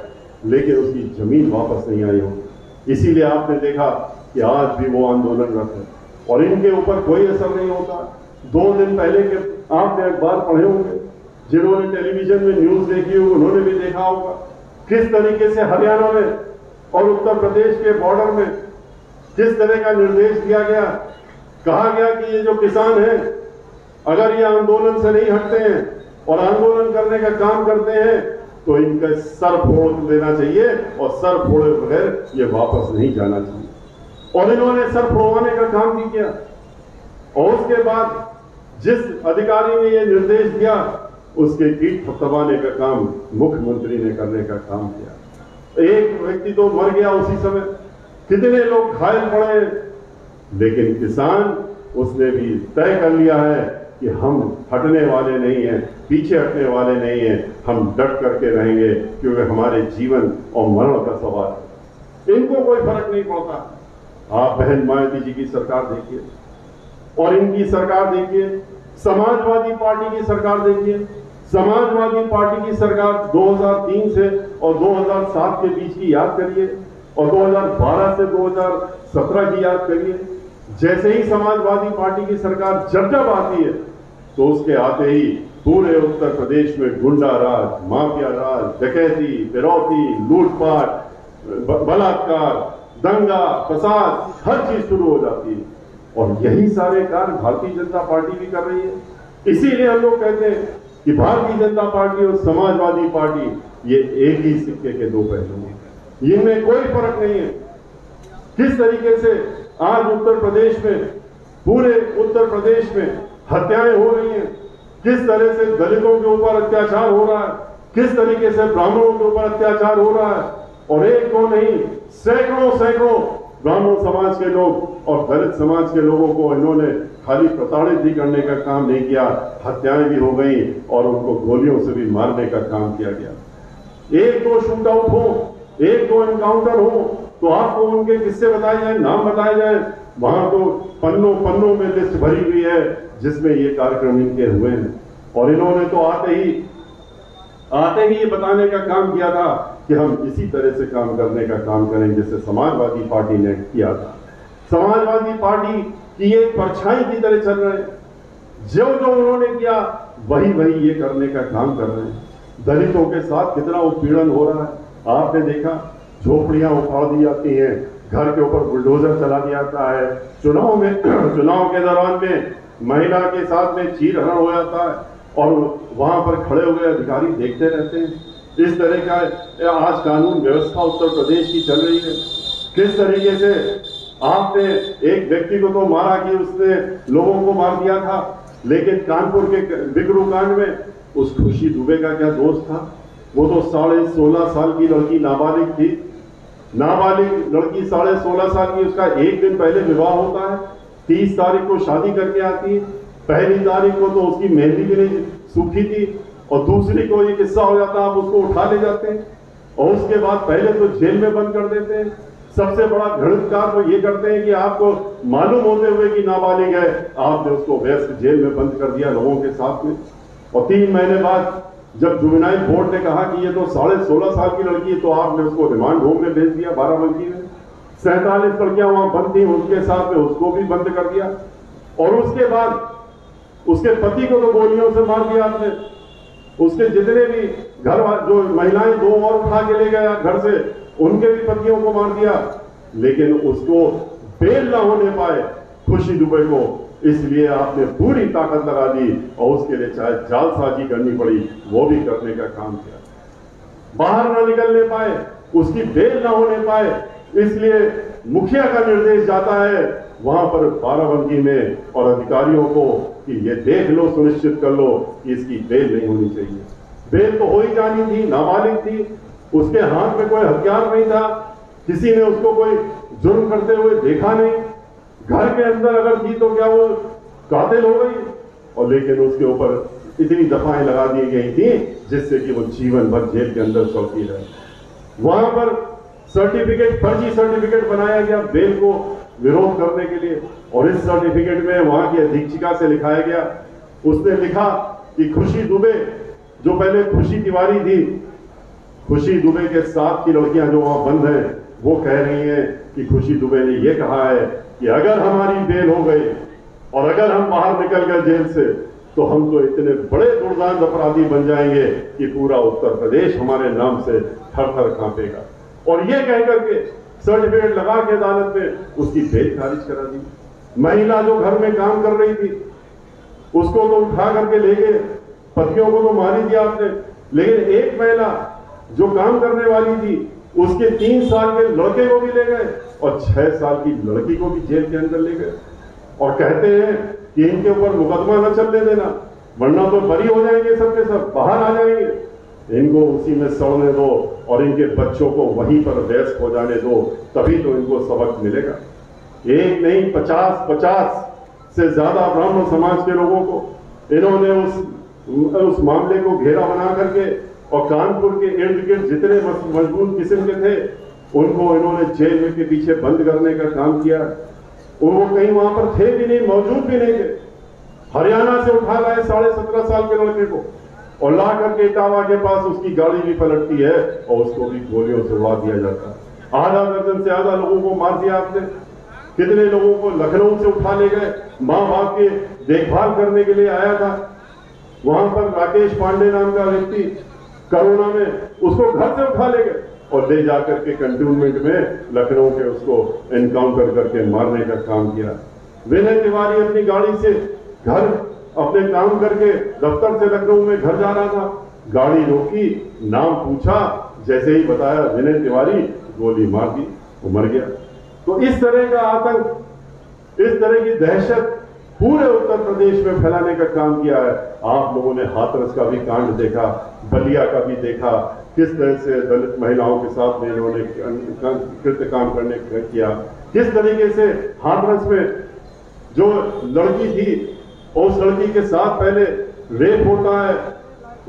लेकिन उसकी ज़मीन वापस नहीं आई होगी। इसीलिए आपने देखा कि आज भी वो आंदोलनरत है। और इनके ऊपर कोई असर नहीं होता। दो दिन पहले के आपने अखबार पढ़े होंगे। जिन्होंने टेलीविज़न में न्यूज़ देखी होगी, उन्होंने भी देखा होगा। किस तरीके से हरियाणा में और उत्तर प्रदेश के बॉर्डर में किस तरह का निर्देश दिया गया, कहा गया कि ये जो किसान हैं, अगर ये आंदोलन से नहीं हटते हैं और आंदोलन करने का काम करते हैं तो इनका सर फोड़ देना चाहिए और सर फोड़े बगैर ये वापस नहीं जाना चाहिए। और इन्होंने सर फोड़वाने का काम भी किया। और उसके बाद जिस अधिकारी ने ये निर्देश दिया उसके पीठ थपथपाने का काम मुख्यमंत्री ने करने का काम किया। एक व्यक्ति तो मर गया उसी समय। कितने लोग घायल पड़े? लेकिन किसान उसने भी तय कर लिया है कि हम हटने वाले नहीं हैं, पीछे हटने वाले नहीं हैं। हम डट करके रहेंगे क्योंकि हमारे जीवन और मरण का सवाल है। इनको कोई फ़र्क नहीं पड़ता। आप बहन मायावती जी की सरकार देखिए और इनकी सरकार देखिए। समाजवादी पार्टी की सरकार देखिए। समाजवादी पार्टी की सरकार 2003 से और 2007 के बीच की याद करिए और 2012 से 2017 की याद करिए। जैसे ही समाजवादी पार्टी की सरकार जब जब आती है तो उसके आते ही पूरे उत्तर प्रदेश में गुंडा राज, माफिया राज, डकैती, फिरौती, लूटपाट बलात्कार, दंगा, फसाद, हर चीज़ शुरू हो जाती है। और यही सारे कार्य भारतीय जनता पार्टी भी कर रही है। इसीलिए हम लोग कहते हैं कि भारतीय जनता पार्टी और समाजवादी पार्टी ये एक ही सिक्के के दो पहलू हैं। इनमें कोई फ़र्क नहीं है। किस तरीके से आज उत्तर प्रदेश में, पूरे उत्तर प्रदेश में हत्याएँ हो रही हैं, किस तरह से दलितों के ऊपर अत्याचार हो रहा है, किस तरीके से ब्राह्मणों के ऊपर अत्याचार हो रहा है, और एक दो नहीं सैकड़ों सैकड़ों ब्राह्मण समाज के लोग और दलित समाज के लोगों को इन्होंने खाली प्रताड़ित भी करने का काम नहीं किया, हत्याएँ भी हो गई और उनको गोलियों से भी मारने का काम किया गया। एक दो शूट आउट हो, एक दो इनकाउंटर हो तो आपको उनके किस्से बताए जाए, नाम बताए जाए। वहाँ तो पन्नों पन्नों में लिस्ट भरी हुई है, जिसमें ये कार्यक्रम इनके हुए हैं। और इन्होंने तो आते ही आते ही ये बताने का काम किया था कि हम इसी तरह से काम करने का काम करें जैसे समाजवादी पार्टी ने किया था। समाजवादी पार्टी की एक परछाई की तरह चल रहे हैं। जो जो उन्होंने किया, वही वही ये करने का काम कर रहे हैं। दलितों के साथ कितना उत्पीड़न हो रहा है, आपने देखा, झोपड़ियाँ उखाड़ दी जाती हैं, घर के ऊपर बुलडोजर चला दिया जाता है। चुनाव में, चुनाव के दौरान में महिला के साथ में चीर हो जाता है और वहाँ पर खड़े हुए अधिकारी देखते रहते हैं। इस तरह का आज कानून व्यवस्था उत्तर प्रदेश की चल रही है, किस तरीके से आपने एक व्यक्ति को तो मारा कि उसने लोगों को मार दिया था, लेकिन कानपुर के बिगड़ू कांड में उस खुशी दुबे का क्या दोष था? वो तो साढ़े सोलह साल की लड़की नाबालिग थी। नाबालिग लड़की साढ़े सोलह साल की, उसका एक दिन पहले विवाह होता है, तीस तारीख को शादी करके आती है, पहली तारीख को तो उसकी मेहंदी भी नहीं, सूखी थी और दूसरी को ये किस्सा हो जाता, आप उसको उठा ले जाते हैं। और उसके बाद पहले तो जेल में बंद कर देते हैं। सबसे बड़ा घृणित कार्य तो ये करते हैं कि आपको मालूम होते हुए कि नाबालिग है, आपने उसको व्यस्त जेल में बंद कर दिया लोगों के साथ में। और तीन महीने बाद जब जुबिनाइल बोर्ड ने कहा कि ये तो साढ़े सोलह साल की लड़की है तो आपने उसको रिमांड होम में भेज दिया बाराबंकी में। सैतालीस लड़कियाँ वहाँ बंद थी? उनके साथ में उसको भी बंद कर दिया। और उसके बाद उसके पति को तो गोलियों से मार दिया आपने। उसके जितने भी घर जो महिलाएँ दो और उठा के ले गया घर से, उनके भी पतियों को मार दिया। लेकिन उसको बेल ना होने पाए खुशी दुबे को। इसलिए आपने पूरी ताकत लगा दी और उसके लिए चाहे जालसाजी करनी पड़ी, वो भी करने का काम किया। बाहर ना निकलने पाए, उसकी बेल ना होने पाए। इसलिए मुखिया का निर्देश जाता है वहाँ पर बाराबंकी में और अधिकारियों को कि ये देख लो, सुनिश्चित कर लो कि इसकी बेल नहीं होनी चाहिए। बेल तो हो ही जानी थी, नाबालिग थी, उसके हाथ में कोई हथियार नहीं था, किसी ने उसको कोई जुर्म करते हुए देखा नहीं। घर के अंदर अगर थी तो क्या वो कातिल हो गई? और लेकिन उसके ऊपर इतनी दफाएँ लगा दी गई थी, जिससे कि वो जीवन भर जेल के अंदर चौकी रहे। वहाँ पर सर्टिफिकेट, फर्जी सर्टिफिकेट बनाया गया, बेल को विरोध करने के लिए, और इस सर्टिफिकेट में वहाँ की अधीक्षिका से लिखाया गया। उसने लिखा कि खुशी दुबे, जो पहले खुशी तिवारी थी, खुशी दुबे के साथ की लड़कियाँ जो वहाँ बंद हैं, वो कह रही हैं कि खुशी दुबे ने ये कहा है कि अगर हमारी बेल हो गई, और अगर हम बाहर निकल गए जेल से तो हम तो इतने बड़े दुर्दांत अपराधी बन जाएँगे कि पूरा उत्तर प्रदेश हमारे नाम से थर थर कांपेगा और ये कहकर करके सर्टिफिकेट लगा के अदालत में उसकी बेल खारिज करा दी। महिला जो घर में काम कर रही थी, उसको तो उठा करके ले गए, पतियों को तो मार दिया आपने। लेकिन एक महिला जो काम करने वाली थी, उसके तीन साल के लड़के को भी ले गए और छह साल की लड़की को भी जेल के अंदर ले गए। और कहते हैं कि इनके ऊपर मुकदमा न चलने देना, वरना तो बरी हो जाएँगे सबके सब, बाहर आ जाएँगे। इनको उसी में सड़ने दो और इनके बच्चों को वहीं पर व्यस्त हो जाने दो, तभी तो इनको सबक मिलेगा। एक नहीं, पचास पचास से ज़्यादा ब्राह्मण समाज के लोगों को। इन्होंने उस उस मामले को घेरा बना करके और कानपुर के इर्द गिर्द जितने मज़बूत किस्म के थे, उनको इन्होंने जेल में के पीछे बंद करने का काम किया। और वो कहीं वहाँ पर थे भी नहीं, मौजूद भी नहीं थे। हरियाणा से उठा लाए साढ़े सत्रह साल के लड़के को। और ला करके इटावा के पास उसकी गाड़ी भी पलटती है और उसको भी गोलियों से उड़ा दिया जाता है। आधा दर्जन से ज़्यादा लोगों को मार दिया आपने। कितने लोगों को लखनऊ से उठा ले गए? माँ बाप के देखभाल करने के लिए आया था। वहाँ पर राकेश पांडे नाम का व्यक्ति कोरोना में उसको घर से उठा ले गए और ले जाकर के कंटोनमेंट में लखनऊ के उसको एनकाउंटर करके मारने का काम किया। विनय तिवारी अपनी गाड़ी से घर अपने काम करके दफ्तर से लखनऊ में घर जा रहा था। गाड़ी रोकी, नाम पूछा, जैसे ही बताया, विनय तिवारी गोली मार दी, वो मर गया। तो इस तरह का आतंक, इस तरह की दहशत पूरे उत्तर प्रदेश में फैलाने का काम किया है। आप लोगों ने हाथरस का भी कांड देखा, बलिया का भी देखा, किस तरह से दलित महिलाओं के साथ में इन्होंने कृत्य काम करने किया, किस तरीके से हाथरस में जो लड़की थी उस लड़की के साथ पहले रेप होता है,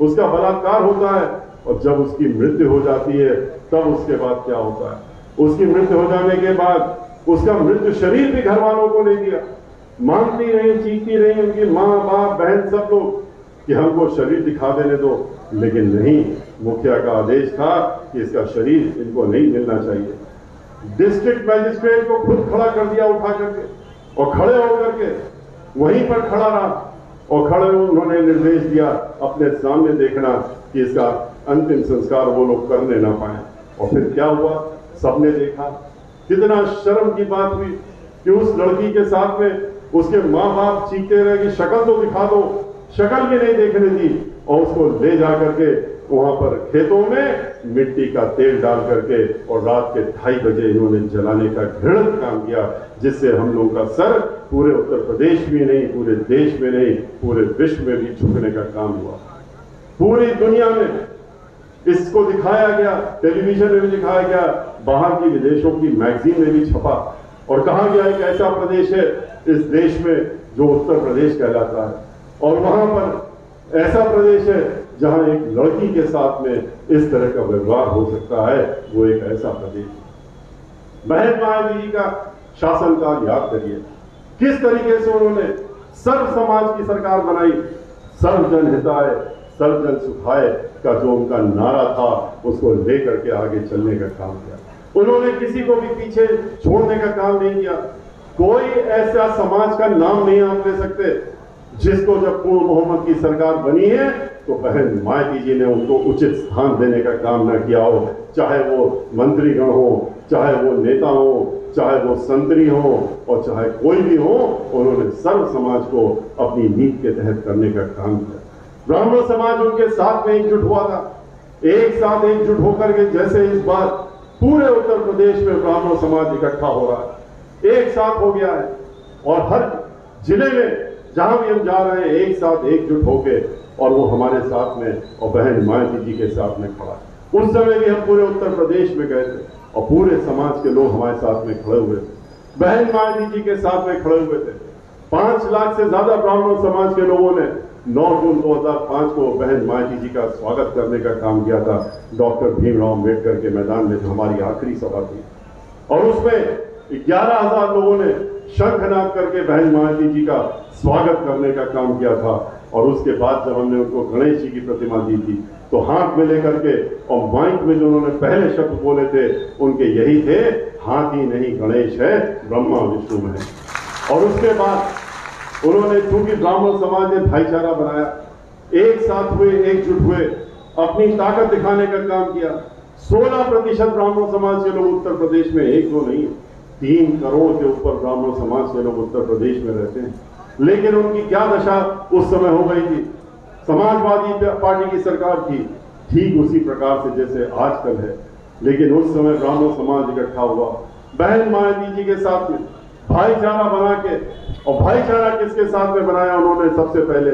उसका बलात्कार होता है, और जब उसकी मृत्यु हो जाती है, तब उसके बाद क्या होता है? उसकी मृत्यु हो जाने के बाद उसका मृत्यु शरीर भी घर वालों को नहीं दिया। मांगती रही, चीखती रही उनकी माँ, बाप, बहन, सब लोग कि हमको शरीर दिखा देने दो। लेकिन नहीं, मुखिया का आदेश था कि इसका शरीर इनको नहीं मिलना चाहिए। डिस्ट्रिक्ट मैजिस्ट्रेट को खुद खड़ा कर दिया उठा करके और खड़े होकर के वहीं पर खड़ा रहा और खड़े उन्होंने निर्देश दिया, अपने सामने देखना कि इसका अंतिम संस्कार वो लोग करने ना पाए। और फिर क्या हुआ? सबने देखा। कितना शर्म की बात हुई कि उस लड़की के साथ में उसके माँ बाप चीखते रहे कि शक्ल तो दिखा दो। शक्ल भी नहीं देखने दी। और उसको ले जा करके वहाँ पर खेतों में मिट्टी का तेल डाल करके और रात के ढाई बजे इन्होंने जलाने का घृणित काम किया, जिससे हम लोगों का सर पूरे उत्तर प्रदेश में नहीं, पूरे देश में नहीं, पूरे विश्व में भी झुकने का काम हुआ। पूरी दुनिया में इसको दिखाया गया, टेलीविज़न में भी दिखाया गया, बाहर की विदेशों की मैगजीन में भी छपा। और कहा गया एक ऐसा प्रदेश है, इस देश में जो उत्तर प्रदेश कहलाता है। और वहाँ पर ऐसा प्रदेश है जहाँ एक लड़की के साथ में इस तरह का व्यवहार हो सकता है, वो एक ऐसा प्रदेश मायावी जी का शासनकाल याद करिए। किस तरीके से उन्होंने सर्व समाज की सरकार बनाई? सर्व जन हिताय सर्व जन सुखाय का जो उनका नारा था, उसको लेकर के आगे चलने का काम किया। उन्होंने किसी को भी पीछे छोड़ने का काम नहीं किया। कोई ऐसा समाज का नाम नहीं आप ले सकते, जिसको जब पूर्ण मोहम्मद की सरकार बनी है तो बहन मायावती जी ने उनको उचित स्थान देने का काम न किया हो। चाहे वो मंत्रीगण हो, चाहे वो नेता हो, चाहे वो संतरी हो, और चाहे कोई भी हो, उन्होंने सर्व समाज को अपनी नीति के तहत करने का काम किया। ब्राह्मण समाज उनके साथ में एकजुट हुआ था। एक साथ एकजुट होकर के जैसे इस बार पूरे उत्तर प्रदेश में ब्राह्मण समाज इकट्ठा हो रहा है। एक साथ हो गया है। और हर ज़िले में जहाँ भी हम जा रहे हैं, एक साथ एकजुट होके और वो हमारे साथ में और बहन मायावती जी के साथ में खड़ा उस समय भी हम पूरे उत्तर प्रदेश में गए थे और पूरे समाज के लोग हमारे साथ में खड़े हुए थे। बहन मायावती जी के साथ में खड़े हुए थे। पाँच लाख से ज़्यादा ब्राह्मण समाज के लोगों ने 9 जून 2005 को बहन मायावती जी का स्वागत करने का काम किया था डॉक्टर भीमराव अंबेडकर के मैदान में जो हमारी आखिरी सभा थी। और उसमें ग्यारह हज़ार लोगों ने शंखनाद करके बहन मायावती जी का स्वागत करने का काम किया था। और उसके बाद जब हमने उनको गणेश जी की प्रतिमा दी थी तो हाथ में लेकर के और माइक में जो उन्होंने पहले शब्द बोले थे, उनके यही थे, हाथ ही नहीं गणेश है, ब्रह्मा विष्णु में और उसके बाद उन्होंने चूँकि ब्राह्मण समाज ने भाईचारा बनाया, एक साथ हुए, एकजुट हुए, अपनी ताकत दिखाने का काम किया। 16 प्रतिशत ब्राह्मण समाज के लोग उत्तर प्रदेश में एक दो नहीं तीन करोड़ के ऊपर ब्राह्मण समाज के लोग उत्तर प्रदेश में रहते हैं। लेकिन उनकी क्या दशा उस समय हो गई थी? समाजवादी पार्टी की सरकार थी। ठीक उसी प्रकार से जैसे आजकल है। लेकिन उस समय ब्राह्मण समाज इकट्ठा हुआ। बहन मायावी जी के साथ में, भाईचारा बना के, और भाईचारा किसके साथ में बनाया उन्होंने? सबसे पहले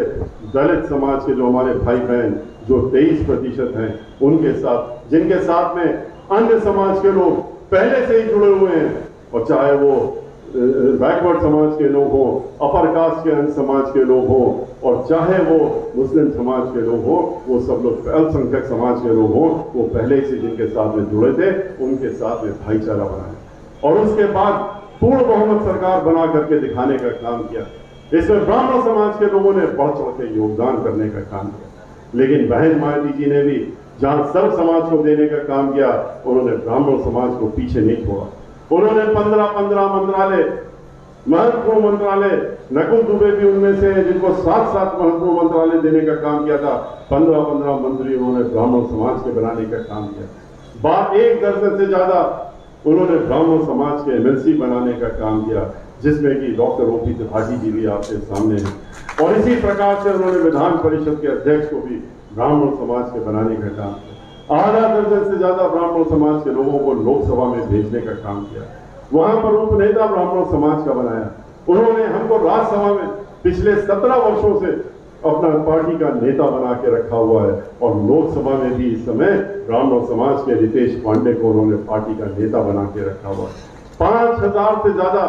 दलित समाज के जो हमारे भाई बहन जो 23 प्रतिशत हैं, उनके साथ, जिनके साथ में अन्य समाज के लोग पहले से ही जुड़े हुए हैं। और चाहे वो बैकवर्ड समाज के लोग हों, अपर कास्ट के समाज के लोग हों, और चाहे वो मुस्लिम समाज के लोग हों, वो सब लोग अल्पसंख्यक समाज के लोग हों, वो पहले से जिनके साथ में जुड़े थे, उनके साथ में भाईचारा बनाया और उसके बाद पूर्ण बहुमत सरकार बना करके दिखाने का काम किया। इसमें ब्राह्मण समाज के लोगों ने बढ़ चढ़ के योगदान करने का काम किया। लेकिन बहन मायावती जी ने भी जहाँ सर्व समाज को देने का काम किया, उन्होंने ब्राह्मण समाज को पीछे नहीं छोड़ा। उन्होंने पंद्रह पंद्रह मंत्रालय, महत्वपूर्ण मंत्रालय, नकुल दुबे भी उनमें से जिनको सात सात महत्वपूर्ण मंत्रालय देने का काम किया था। पंद्रह पंद्रह मंत्री उन्होंने ब्राह्मण समाज के बनाने का काम किया। बात एक दर्जन से ज़्यादा उन्होंने ब्राह्मण समाज के एमएलसी बनाने का काम किया, जिसमें कि डॉक्टर ओपी त्रिपाठी जी भी आपके सामने हैं। और इसी प्रकार से उन्होंने विधान परिषद के अध्यक्ष को भी ब्राह्मण समाज के बनाने का काम किया। आधा दर्जन से ज़्यादा ब्राह्मण समाज के लोगों को लोकसभा में भेजने का काम किया। वहाँ पर उपनेता ब्राह्मण समाज का बनाया। उन्होंने हमको राज्यसभा में पिछले सत्रह वर्षों से अपना पार्टी का नेता बना के रखा हुआ है और लोकसभा में भी इस समय ब्राह्मण समाज के रितेश पांडे को उन्होंने पार्टी का नेता बना के रखा हुआ है। पाँच हज़ार से ज़्यादा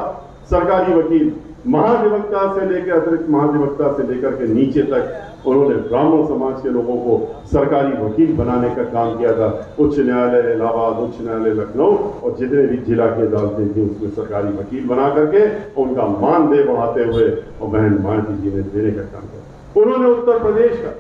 सरकारी वकील महाधिवक्ता से लेकर, अतिरिक्त महाधिवक्ता से लेकर के नीचे तक उन्होंने ब्राह्मण समाज के लोगों को सरकारी वकील बनाने का काम किया था। उच्च न्यायालय इलाहाबाद, उच्च न्यायालय लखनऊ और जितने भी जिला की अदालतें थी, उसमें सरकारी वकील बना करके उनका मानदेय बढ़ाते हुए और बहन मायावती जी ने देने का काम किया। उन्होंने उत्तर प्रदेश का,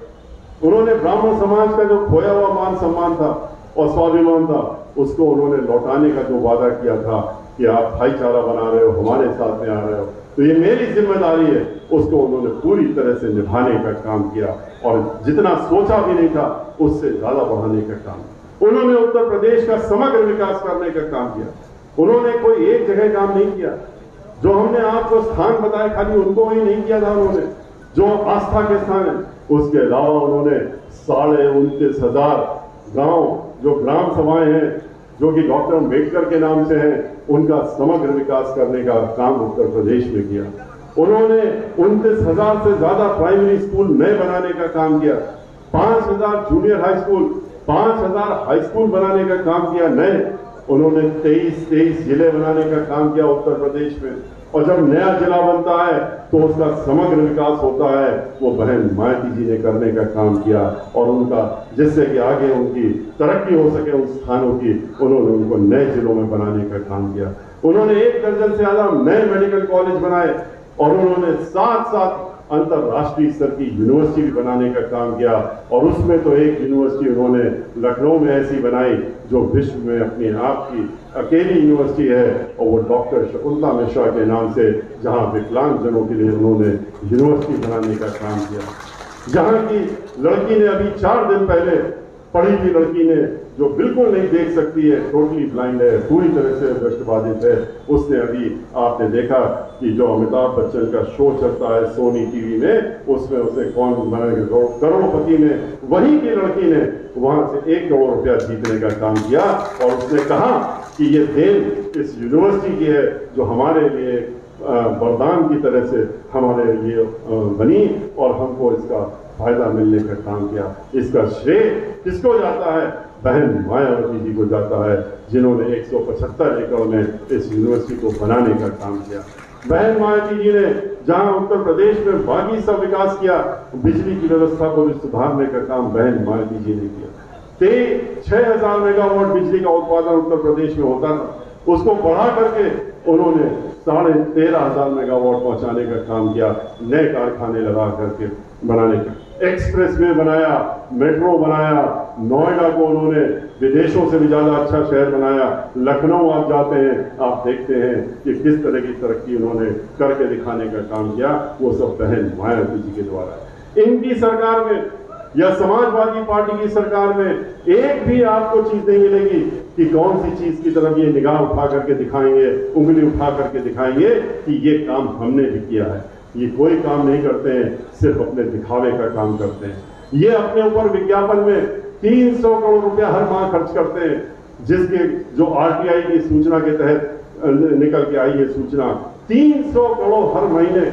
उन्होंने ब्राह्मण समाज का जो खोया हुआ मान सम्मान था और स्वाभिमान था, उसको उन्होंने लौटाने का जो वादा किया था कि आप भाईचारा बना रहे हो, हमारे साथ में आ रहे हो तो ये मेरी ज़िम्मेदारी है, उसको उन्होंने पूरी तरह से निभाने का काम किया और जितना सोचा भी नहीं था, उससे ज़्यादा बढ़ाने का काम उन्होंने उत्तर प्रदेश का समग्र विकास करने का काम किया। उन्होंने कोई एक जगह काम नहीं किया। जो हमने आपको स्थान बताए खाली उनको ही नहीं किया था उन्होंने। जो आस्था के स्थान है, उसके अलावा उन्होंने साढ़े उनतीस हज़ार गाँव, जो ग्राम सभाएँ हैं जो कि डॉक्टर अंबेडकर के नाम से हैं, उनका समग्र विकास करने का काम उत्तर प्रदेश में किया। उन्होंने उनतीस हज़ार से ज़्यादा प्राइमरी स्कूल नए बनाने का काम किया। पाँच हज़ार जूनियर हाई स्कूल, पाँच हज़ार हाई स्कूल बनाने का काम किया नए। उन्होंने तेईस तेईस ज़िले बनाने का काम किया उत्तर प्रदेश में। और जब नया जिला बनता है तो उसका समग्र विकास होता है। वो बहन मायावती जी ने करने का काम किया और उनका, जिससे कि आगे उनकी तरक्की हो सके उन स्थानों की, उन्होंने उनको नए जिलों में बनाने का काम किया। उन्होंने एक दर्जन से ज़्यादा नए मेडिकल कॉलेज बनाए और उन्होंने साथ साथ अंतरराष्ट्रीय स्तर की यूनिवर्सिटी भी बनाने का काम किया और उसमें तो एक यूनिवर्सिटी उन्होंने लखनऊ में ऐसी बनाई जो विश्व में अपने आप की अकेली यूनिवर्सिटी है और वो डॉक्टर शकुंतला मिश्रा के नाम से जहाँ विकलांगजनों के लिए उन्होंने यूनिवर्सिटी बनाने का काम किया। जहाँ की लड़की ने अभी चार दिन पहले पढ़ी हुई लड़की ने जो बिल्कुल नहीं देख सकती है टोटली ब्लाइंड है, पूरी तरह से दृष्टिबाधित है, उसने अभी आपने देखा कि जो अमिताभ बच्चन का शो चलता है सोनी टीवी में, उसमें उसे कौन बनेगा करोड़पति ने, वहीं की लड़की ने वहाँ से एक करोड़ रुपया जीतने का काम किया और उसने कहा कि ये देन इस यूनिवर्सिटी की है, जो हमारे लिए वरदान की तरह से हमारे लिए बनी और हमको इसका फ़ायदा मिलने का काम किया। इसका श्रेय किसको जाता है? बहन मायावती जी को जाता है, जिन्होंने 175 एकड़ में इस यूनिवर्सिटी को बनाने का काम किया। बहन मायावती जी ने जहाँ उत्तर प्रदेश में बाकी सब विकास किया, बिजली की व्यवस्था को भी सुधारने का काम बहन मायावती जी ने किया। छह हज़ार मेगावाट बिजली का उत्पादन उत्तर प्रदेश में होता था। उसको बढ़ा करके उन्होंने साढ़े तेरह हज़ार मेगावाट पहुँचाने का काम किया। नए कारखाने लगा करके। बनाने का। एक्सप्रेस वे बनाया मेट्रो बनाया, नोएडा को उन्होंने विदेशों से भी ज़्यादा अच्छा शहर बनाया। लखनऊ आप जाते हैं, आप देखते हैं कि किस तरह की तरक्की उन्होंने करके दिखाने का काम किया। वो सब बहन मायावती जी के द्वारा। इनकी सरकार में या समाजवादी पार्टी की सरकार में एक भी आपको चीज़ नहीं मिलेगी कि कौन सी चीज़ की तरफ़ ये निगाह उठा करके दिखाएँगे, उंगली उठा करके दिखाएँगे कि ये काम हमने भी किया है। ये कोई काम नहीं करते हैं, सिर्फ़ अपने दिखावे का काम करते हैं। ये अपने ऊपर विज्ञापन में तीन सौ करोड़ रुपया हर माह खर्च करते हैं, जिसके जो आरटीआई की सूचना के तहत निकल के आई है सूचना। 300 करोड़ हर महीने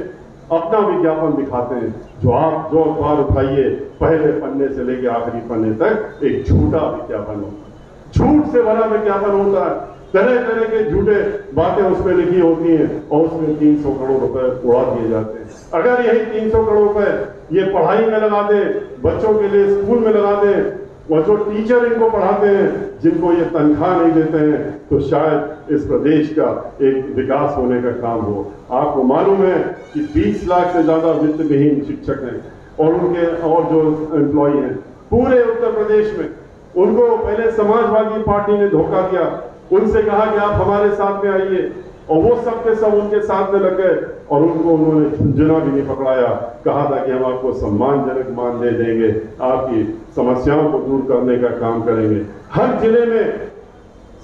अपना विज्ञापन दिखाते हैं। जो आप, जो अखबार उठाइए, पहले पन्ने से लेकर आखिरी पन्ने तक एक झूठा विज्ञापन होता है। झूठ से भरा विज्ञापन होता है। तरह तरह के झूठे बातें उसमें लिखी होती हैं और उसमें 300 करोड़ रुपए उड़ा दिए जाते हैं। अगर यही 300 करोड़ रुपए ये पढ़ाई में लगा दे बच्चों के लिए स्कूल में लगा दें और जो टीचर इनको पढ़ाते हैं, जिनको ये तनख्वाह नहीं देते हैं तो शायद इस प्रदेश का एक विकास होने का काम हो। आपको मालूम है कि 20 लाख से ज़्यादा वित्त विहीन शिक्षक हैं और उनके और जो एम्प्लॉय हैं, पूरे उत्तर प्रदेश में, उनको पहले समाजवादी पार्टी ने धोखा दिया उनसे कहा कि आप हमारे साथ में आइए। और वो सब के सब उनके साथ में लग गए और उनको उन्होंने झुंझुना भी नहीं पकड़ाया। कहा था कि हम आपको सम्मानजनक मान दे देंगे, आपकी समस्याओं को दूर करने का काम करेंगे। हर ज़िले में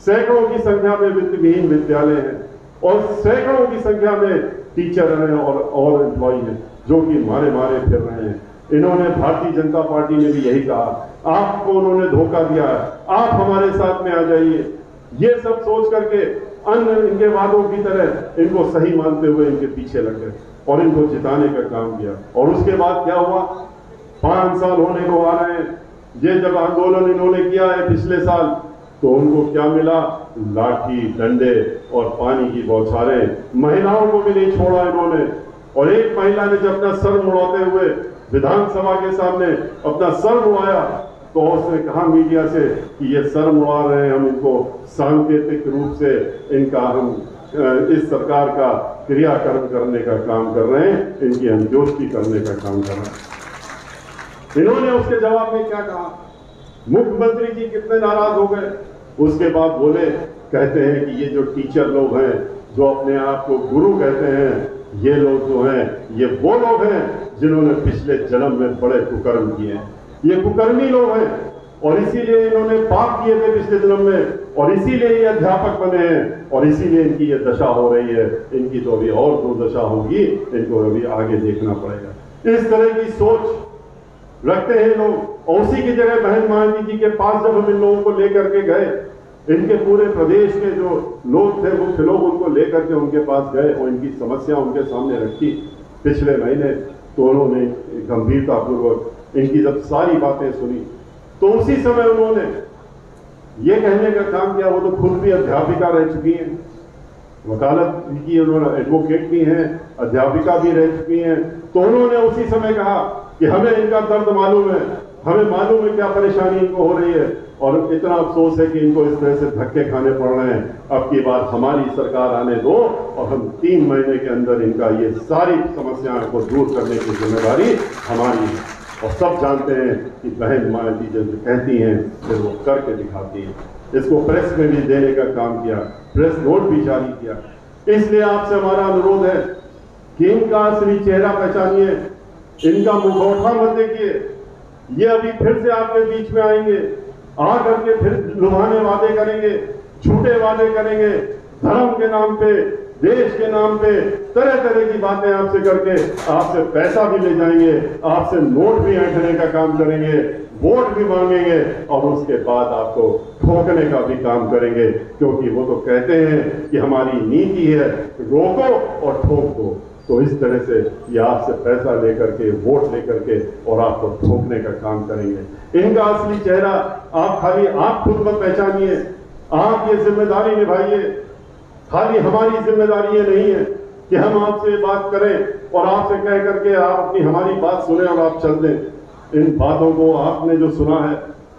सैकड़ों की संख्या में वित्त विहीन विद्यालय हैं और सैकड़ों की संख्या में टीचर हैं और और एम्प्लॉय हैं, जो कि मारे मारे फिर रहे हैं। इन्होंने भारतीय जनता पार्टी ने भी यही कहा। आपको उन्होंने धोखा दिया है। आप हमारे साथ में आ जाइए। ये सब सोच करके अन्य इनके वादों की तरह इनको सही मानते हुए इनके पीछे लग गए और इनको जिताने का काम किया। और उसके बाद क्या हुआ? पाँच साल होने को आ रहे हैं। ये जब आंदोलन इन्होंने किया है पिछले साल तो उनको क्या मिला? लाठी, डंडे और पानी की बौछारें। महिलाओं को भी नहीं छोड़ा इन्होंने। और एक महिला ने जब अपना सर मुड़ाते हुए विधानसभा के सामने अपना सर मुड़ाया तो उसने कहा मीडिया से कि ये सर मुड़ा रहे हैं, हम इनको सांकेतिक रूप से इनका हम इस सरकार का क्रियाकर्म करने का काम कर रहे हैं, इनकी अंत्योष्टि करने का काम कर रहे हैं। इन्होंने उसके जवाब में क्या कहा? मुख्यमंत्री जी कितने नाराज़ हो गए। उसके बाद बोले, कहते हैं कि ये जो टीचर लोग हैं, जो अपने आप को गुरु कहते हैं, ये लोग जो हैं, ये वो लोग हैं जिन्होंने पिछले जन्म में बड़े कुकर्म किए हैं। ये कुकर्मी लोग हैं, और इसीलिए इन्होंने पाप किए थे पिछले जन्म में, और इसीलिए ये अध्यापक बने हैं, और इसीलिए इनकी ये दशा हो रही है। इनकी तो अभी और दुर्दशा होगी, इनको अभी आगे देखना पड़ेगा। इस तरह की सोच रखते हैं लोग, और उसी की जगह बहन मायावती जी के पास जब हम इन लोगों को लेकर के गए, इनके पूरे प्रदेश के जो लोग थे, मुख्य लोग उनको लेकर के उनके पास गए, और इनकी समस्या उनके सामने रखी पिछले महीने तो उन्होंने गंभीरता पूर्वक इनकी जब सारी बातें सुनी तो उसी समय उन्होंने ये कहने का काम किया, वो तो खुद भी अध्यापिका रह चुकी हैं। वकालत की उन्होंने एडवोकेट भी हैं, अध्यापिका भी रह चुकी हैं। तो उन्होंने उसी समय कहा कि हमें इनका दर्द मालूम है, हमें मालूम है क्या परेशानी इनको हो रही है, और इतना अफसोस है कि इनको इस तरह से धक्के खाने पड़ रहे हैं। अब की बार हमारी सरकार आने दो, और हम तीन महीने के अंदर इनका ये सारी समस्याओं को दूर करने की ज़िम्मेदारी हमारी है। और सब जानते हैं कि बहन मायावती जब कहती हैं, फिर वो करके दिखाती हैं। इसको प्रेस में भी देने का काम किया, प्रेस नोट भी जारी किया। इसलिए आपसे हमारा अनुरोध है कि इनका असली चेहरा पहचानिए, इनका मुखौटा मत देखिए। ये अभी फिर से आपके बीच में आएँगे आ करके फिर लुभाने वादे करेंगे, झूठे वादे करेंगे, धर्म के नाम पे देश के नाम पे तरह तरह की बातें आपसे करके आपसे पैसा भी ले जाएँगे, आपसे नोट भी ऐंठने का काम करेंगे, वोट भी मांगेंगे और उसके बाद आपको ठोकने का भी काम करेंगे। क्योंकि वो तो कहते हैं कि हमारी नीति है, रोको और ठोक। दो तो इस तरह से ये आपसे पैसा लेकर के, वोट लेकर के और आपको ठोकने का काम करेंगे। इनका असली चेहरा आप खाली आप खुद मत पहचानिए, आप ये ज़िम्मेदारी निभाइए। खाली हमारी जिम्मेदारियाँ नहीं है कि हम आपसे बात करें और आपसे कह करके आप अपनी हमारी बात सुने और आप चल दें। इन बातों को आपने जो सुना है,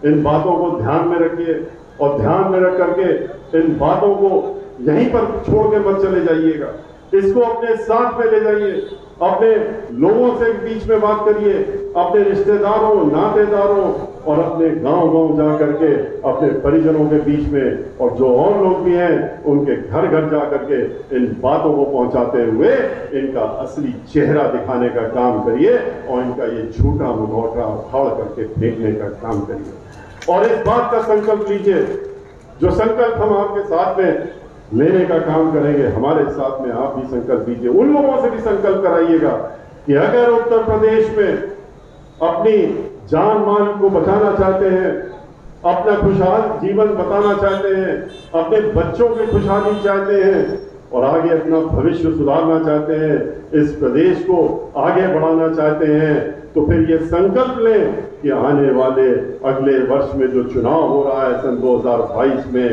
इन बातों को ध्यान में रखिए और ध्यान में रख करके इन बातों को यहीं पर छोड़ के मत चले जाइएगा। इसको अपने साथ में ले जाइए। अपने लोगों से बीच में बात करिए। अपने रिश्तेदारों, नातेदारों और अपने गाँव गाँव जा करके अपने परिजनों के बीच में और जो और लोग भी हैं, उनके घर घर जा करके इन बातों को पहुंचाते हुए इनका असली चेहरा दिखाने का काम करिए और इनका ये झूठा मुखौटा उखाड़ करके फेंकने का काम करिए। और इस बात का संकल्प लीजिए। जो संकल्प हम आपके साथ में लेने का काम करेंगे। हमारे साथ में आप भी संकल्प लीजिए उन लोगों से भी संकल्प कराइएगा कि अगर उत्तर प्रदेश में अपनी जान मान को बचाना चाहते हैं, अपना खुशहाल जीवन बताना चाहते हैं, अपने बच्चों की खुशहाली चाहते हैं और आगे अपना भविष्य सुधारना चाहते हैं, इस प्रदेश को आगे बढ़ाना चाहते हैं तो फिर ये संकल्प लें कि आने वाले अगले वर्ष में जो चुनाव हो रहा है सन 2022 में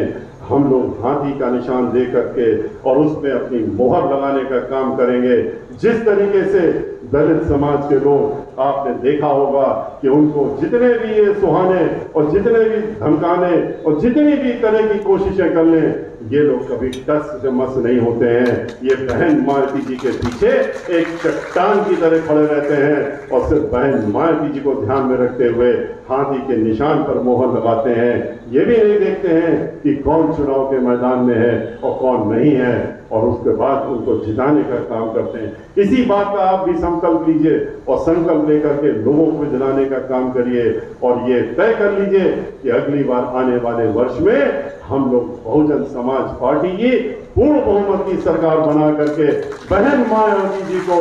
हम लोग हाथी का निशान दे करके और उसमें अपनी मोहर लगाने का काम करेंगे। जिस तरीके से दलित समाज के लोग आपने देखा होगा कि उनको जितने भी ये सुहाने और जितने भी धमकाने और जितनी भी तरह की कोशिशें कर लें ये लोग कभी टस से मस नहीं होते हैं। ये बहन मालती जी के पीछे एक चट्टान की तरह खड़े रहते हैं और सिर्फ़ बहन मालती जी को ध्यान में रखते हुए हाथी के निशान पर मोहर लगाते हैं। ये भी नहीं देखते हैं कि कौन चुनाव के मैदान में है और कौन नहीं है और उसके बाद उनको जिताने का काम करते हैं। इसी बात का आप भी संकल्प लीजिए और संकल्प लेकर के लोगों को जिलाने का काम करिए और ये तय कर लीजिए कि अगली बार आने वाले वर्ष में हम लोग बहुजन समाज पार्टी की पूर्ण बहुमत की सरकार बना करके बहन मायावती जी को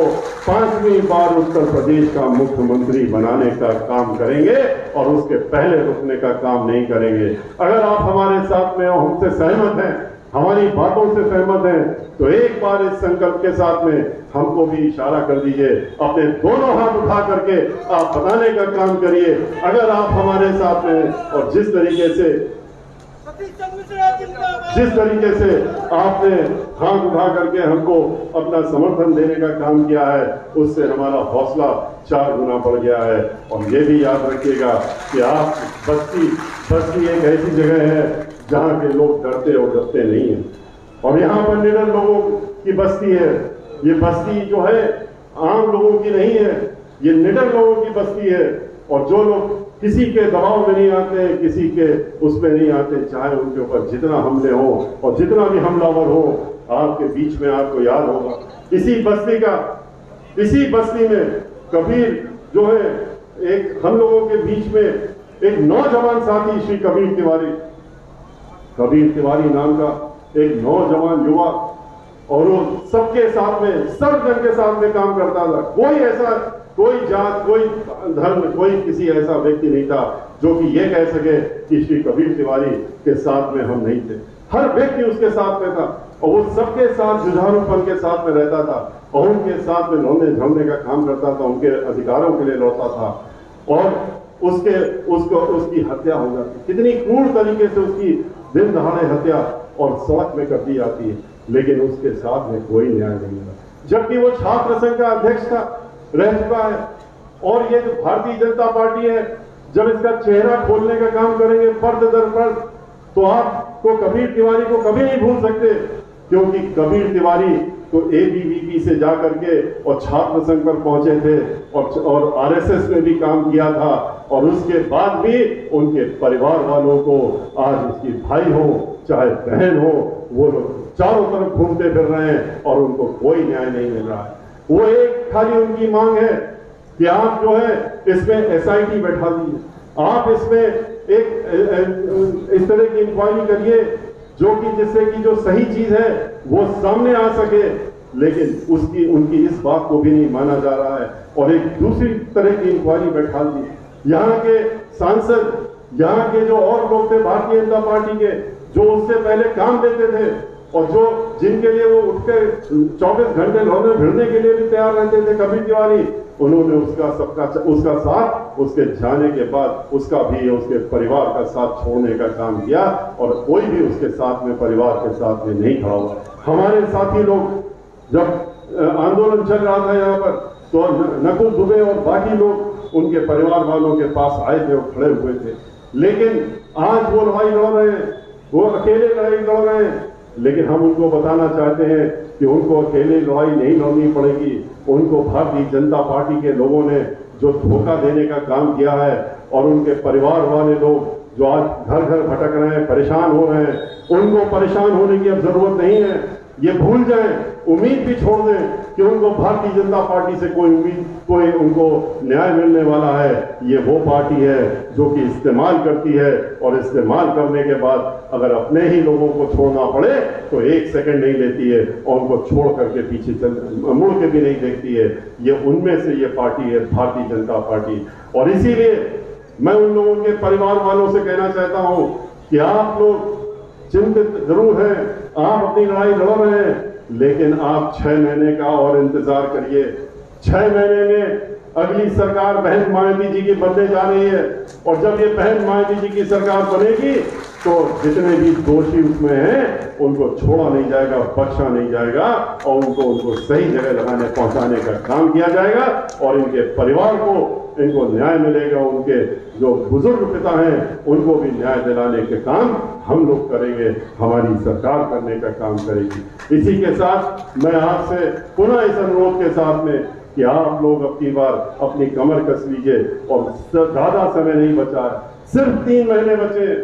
पांचवी बार उत्तर प्रदेश का मुख्यमंत्री बनाने का काम करेंगे और उसके पहले रुकने का काम नहीं करेंगे। अगर आप हमारे साथ में हमसे सहमत हैं, हमारी बातों से सहमत हैं तो एक बार इस संकल्प के साथ में हमको भी इशारा कर दीजिए, अपने दोनों हाथ उठा करके आप बताने का काम करिए। अगर आप हमारे साथ में और जिस तरीके से जिस तरीके से आपने हाथ उठा करके हमको अपना समर्थन देने का काम किया है, उससे हमारा हौसला चार गुना बढ़ गया है। और ये भी याद रखिएगा कि आप बस्ती बस्ती एक ऐसी जगह है जहाँ के लोग डरते और डरते नहीं है। और यहाँ पर निडर लोगों की बस्ती है। ये बस्ती जो है, आम लोगों की नहीं है। ये निडर लोगों की बस्ती है। और जो लोग किसी के दबाव में नहीं आते, किसी के उसमें नहीं आते, चाहे उनके ऊपर जितना हमले हो और जितना भी हमलावर हो, आपके बीच में आपको याद होगा। इसी बस्ती का, इसी बस्ती में कबीर जो है, एक हम लोगों के बीच में एक नौजवान साथी श्री कबीर तिवारी। कबीर तिवारी नाम का एक नौजवान युवा और वो सबके साथ में, सब जन के साथ में काम करता था। कोई ऐसा कोई जात, कोई धर्म, कोई किसी ऐसा व्यक्ति नहीं था जो कि ये कह सके कि श्री कबीर तिवारी के साथ में हम नहीं थे। हर व्यक्ति उसके साथ में था और वो सबके साथ जुझारूपन के साथ में रहता था और उनके साथ में लौने झलने का काम करता था, उनके अधिकारों के लिए लौटता था और उसके, उसको, उसकी हत्या हो जाती। कितनी क्रूर तरीके से उसकी दिन दहाड़े हत्या और सड़क में कर दी जाती है, लेकिन उसके साथ में कोई न्याय नहीं मिला। जबकि वो छात्र संघ का अध्यक्ष था रह चुका है। और ये जो भारतीय जनता पार्टी है, जब इसका चेहरा खोलने का काम करेंगे पर्द दर पर्द तो आपको कबीर तिवारी को कभी नहीं भूल सकते, क्योंकि कबीर तिवारी तो एबीवीपी से जा करके और छात्र संघ पर पहुँचे थे, और और आरएसएस में भी काम किया था, और उसके बाद भी उनके परिवार वालों को आज उसकी भाई हो, चाहे बहन हो, वो लोग चारों तरफ़ घूमते फिर रहे हैं, और उनको कोई न्याय नहीं मिल रहा है। वो एक खाली उनकी मांग है कि आप जो है इसमें एसआईटी बैठा दीजिए। आप इसमें एक इस तरह की इंक्वायरी करिए, जो कि जिससे कि जो सही चीज़ है, वो सामने आ सके, लेकिन उसकी, उनकी इस बात को भी नहीं माना जा रहा है। और एक दूसरी तरह की इंक्वायरी बैठा दी यहाँ के सांसद, यहाँ के जो और लोग थे, भारतीय जनता पार्टी के, जो उससे पहले काम देते थे और जो जिनके लिए वो उठ के चौबीस घंटे लौने भिड़ने के लिए भी तैयार रहते थे कभी तिवारी उन्होंने उसका सबका उसका साथ, उसके जाने के बाद उसका भी, उसके परिवार का साथ छोड़ने का काम किया और कोई भी उसके साथ में, परिवार के साथ में नहीं खड़ा हुआ। हमारे साथी लोग जब आंदोलन चल रहा था यहाँ पर तो नकुल दुबे और बाकी लोग उनके परिवार वालों के पास आए थे और खड़े हुए थे। लेकिन आज वो लड़ाई लड़ रहे हैं, वो अकेले लड़ाई लड़ रहे हैं। लेकिन हम उनको बताना चाहते हैं कि उनको अकेले लड़ाई नहीं लड़नी पड़ेगी। उनको भारतीय जनता पार्टी के लोगों ने जो धोखा देने का काम किया है और उनके परिवार वाले लोग जो आज घर घर भटक रहे हैं, परेशान हो रहे हैं, उनको परेशान होने की अब ज़रूरत नहीं है। ये भूल जाए, उम्मीद भी छोड़ दें कि उनको भारतीय जनता पार्टी से कोई उम्मीद, कोई उनको न्याय मिलने वाला है। ये वो पार्टी है जो कि इस्तेमाल करती है और इस्तेमाल करने के बाद अगर अपने ही लोगों को छोड़ना पड़े तो एक सेकंड नहीं लेती है और उनको छोड़ करके पीछे चल, मुड़ के भी नहीं देखती है। ये उनमें से ये पार्टी है, भारतीय जनता पार्टी। और इसीलिए मैं उन लोगों के परिवार वालों से कहना चाहता हूँ कि आप लोग चिंतित ज़रूर हैं, आप अपनी लड़ाई लड़ रहे हैं, लेकिन आप छह महीने का और इंतज़ार करिए। छह महीने में अगली सरकार बहन मायावती जी की बनने जा रही है, और जब ये बहन मायावती जी की सरकार बनेगी तो जितने भी दोषी उसमें हैं, उनको छोड़ा नहीं जाएगा, बख्शा नहीं जाएगा, और उनको उनको सही जगह लगाने, पहुँचाने का काम किया जाएगा, और इनके परिवार को इनको न्याय मिलेगा, उनके जो बुज़ुर्ग पिता हैं, उनको भी न्याय दिलाने के काम हम लोग करेंगे, हमारी सरकार करने का काम करेगी। इसी के साथ मैं आपसे पुनः इस अनुरोध के साथ में कि आप लोग अपनी बार अपनी कमर कस लीजिए और ज़्यादा समय नहीं बचा सिर्फ़ तीन महीने बचे।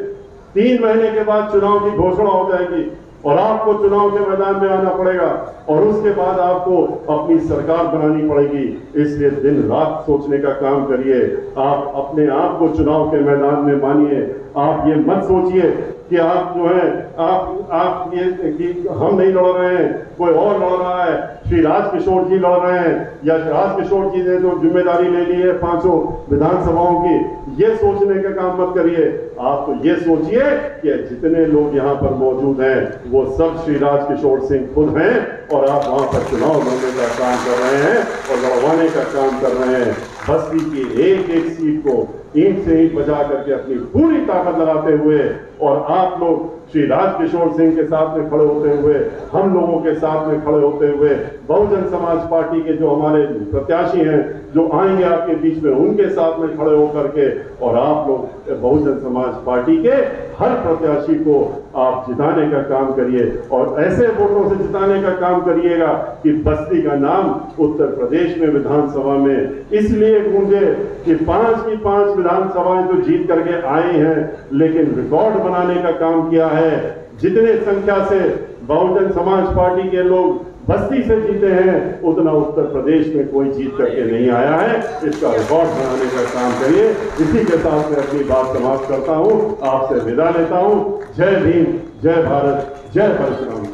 तीन महीने के बाद चुनाव की घोषणा हो जाएगी। और आपको चुनाव के मैदान में आना पड़ेगा और उसके बाद आपको अपनी सरकार बनानी पड़ेगी। इसलिए दिन रात सोचने का काम करिए। आप अपने आप को चुनाव के मैदान में मानिए। आप ये मत सोचिए कि आप जो है, आप आप ये कि हम नहीं लड़ रहे हैं, कोई और लड़ रहा है, श्री राजकिशोर जी लड़ रहे हैं, या राजकिशोर जी ने जो ज़िम्मेदारी ले ली है पाँचों विधानसभाओं की, ये सोचने का काम मत करिए। आप तो ये सोचिए कि जितने लोग यहाँ पर मौजूद हैं, वो सब श्री राजकिशोर सिंह खुद हैं, और आप वहाँ पर चुनाव लड़ने का काम कर रहे हैं, और लड़वाने का काम कर रहे हैं। बस्ती की एक एक सीट को ईंट से ईंट बजा करके अपनी पूरी ताकत लगाते हुए और आप लोग श्री राजकिशोर सिंह के साथ में खड़े होते हुए, हम लोगों के साथ में खड़े होते हुए, बहुजन समाज पार्टी के जो हमारे प्रत्याशी हैं, जो आएँगे आपके बीच में, उनके साथ में खड़े होकर के और आप लोग बहुजन समाज पार्टी के हर प्रत्याशी को आप जिताने का काम करिए और ऐसे वोटों से जिताने का काम करिएगा कि बस्ती का नाम उत्तर प्रदेश में विधानसभा में। इसलिए गूंजे कि पाँच की पाँच विधानसभाएँ तो जीत करके आए हैं, लेकिन रिकॉर्ड बनाने का काम किया है। जितने संख्या से बहुजन समाज पार्टी के लोग बस्ती से जीते हैं, उतना उत्तर प्रदेश में कोई जीत करके नहीं आया है। इसका रिकॉर्ड बनाने का काम करिए। इसी के साथ मैं अपनी बात समाप्त करता हूँ। आपसे विदा लेता हूँ। जय भीम, जय भारत, जय परशुराम।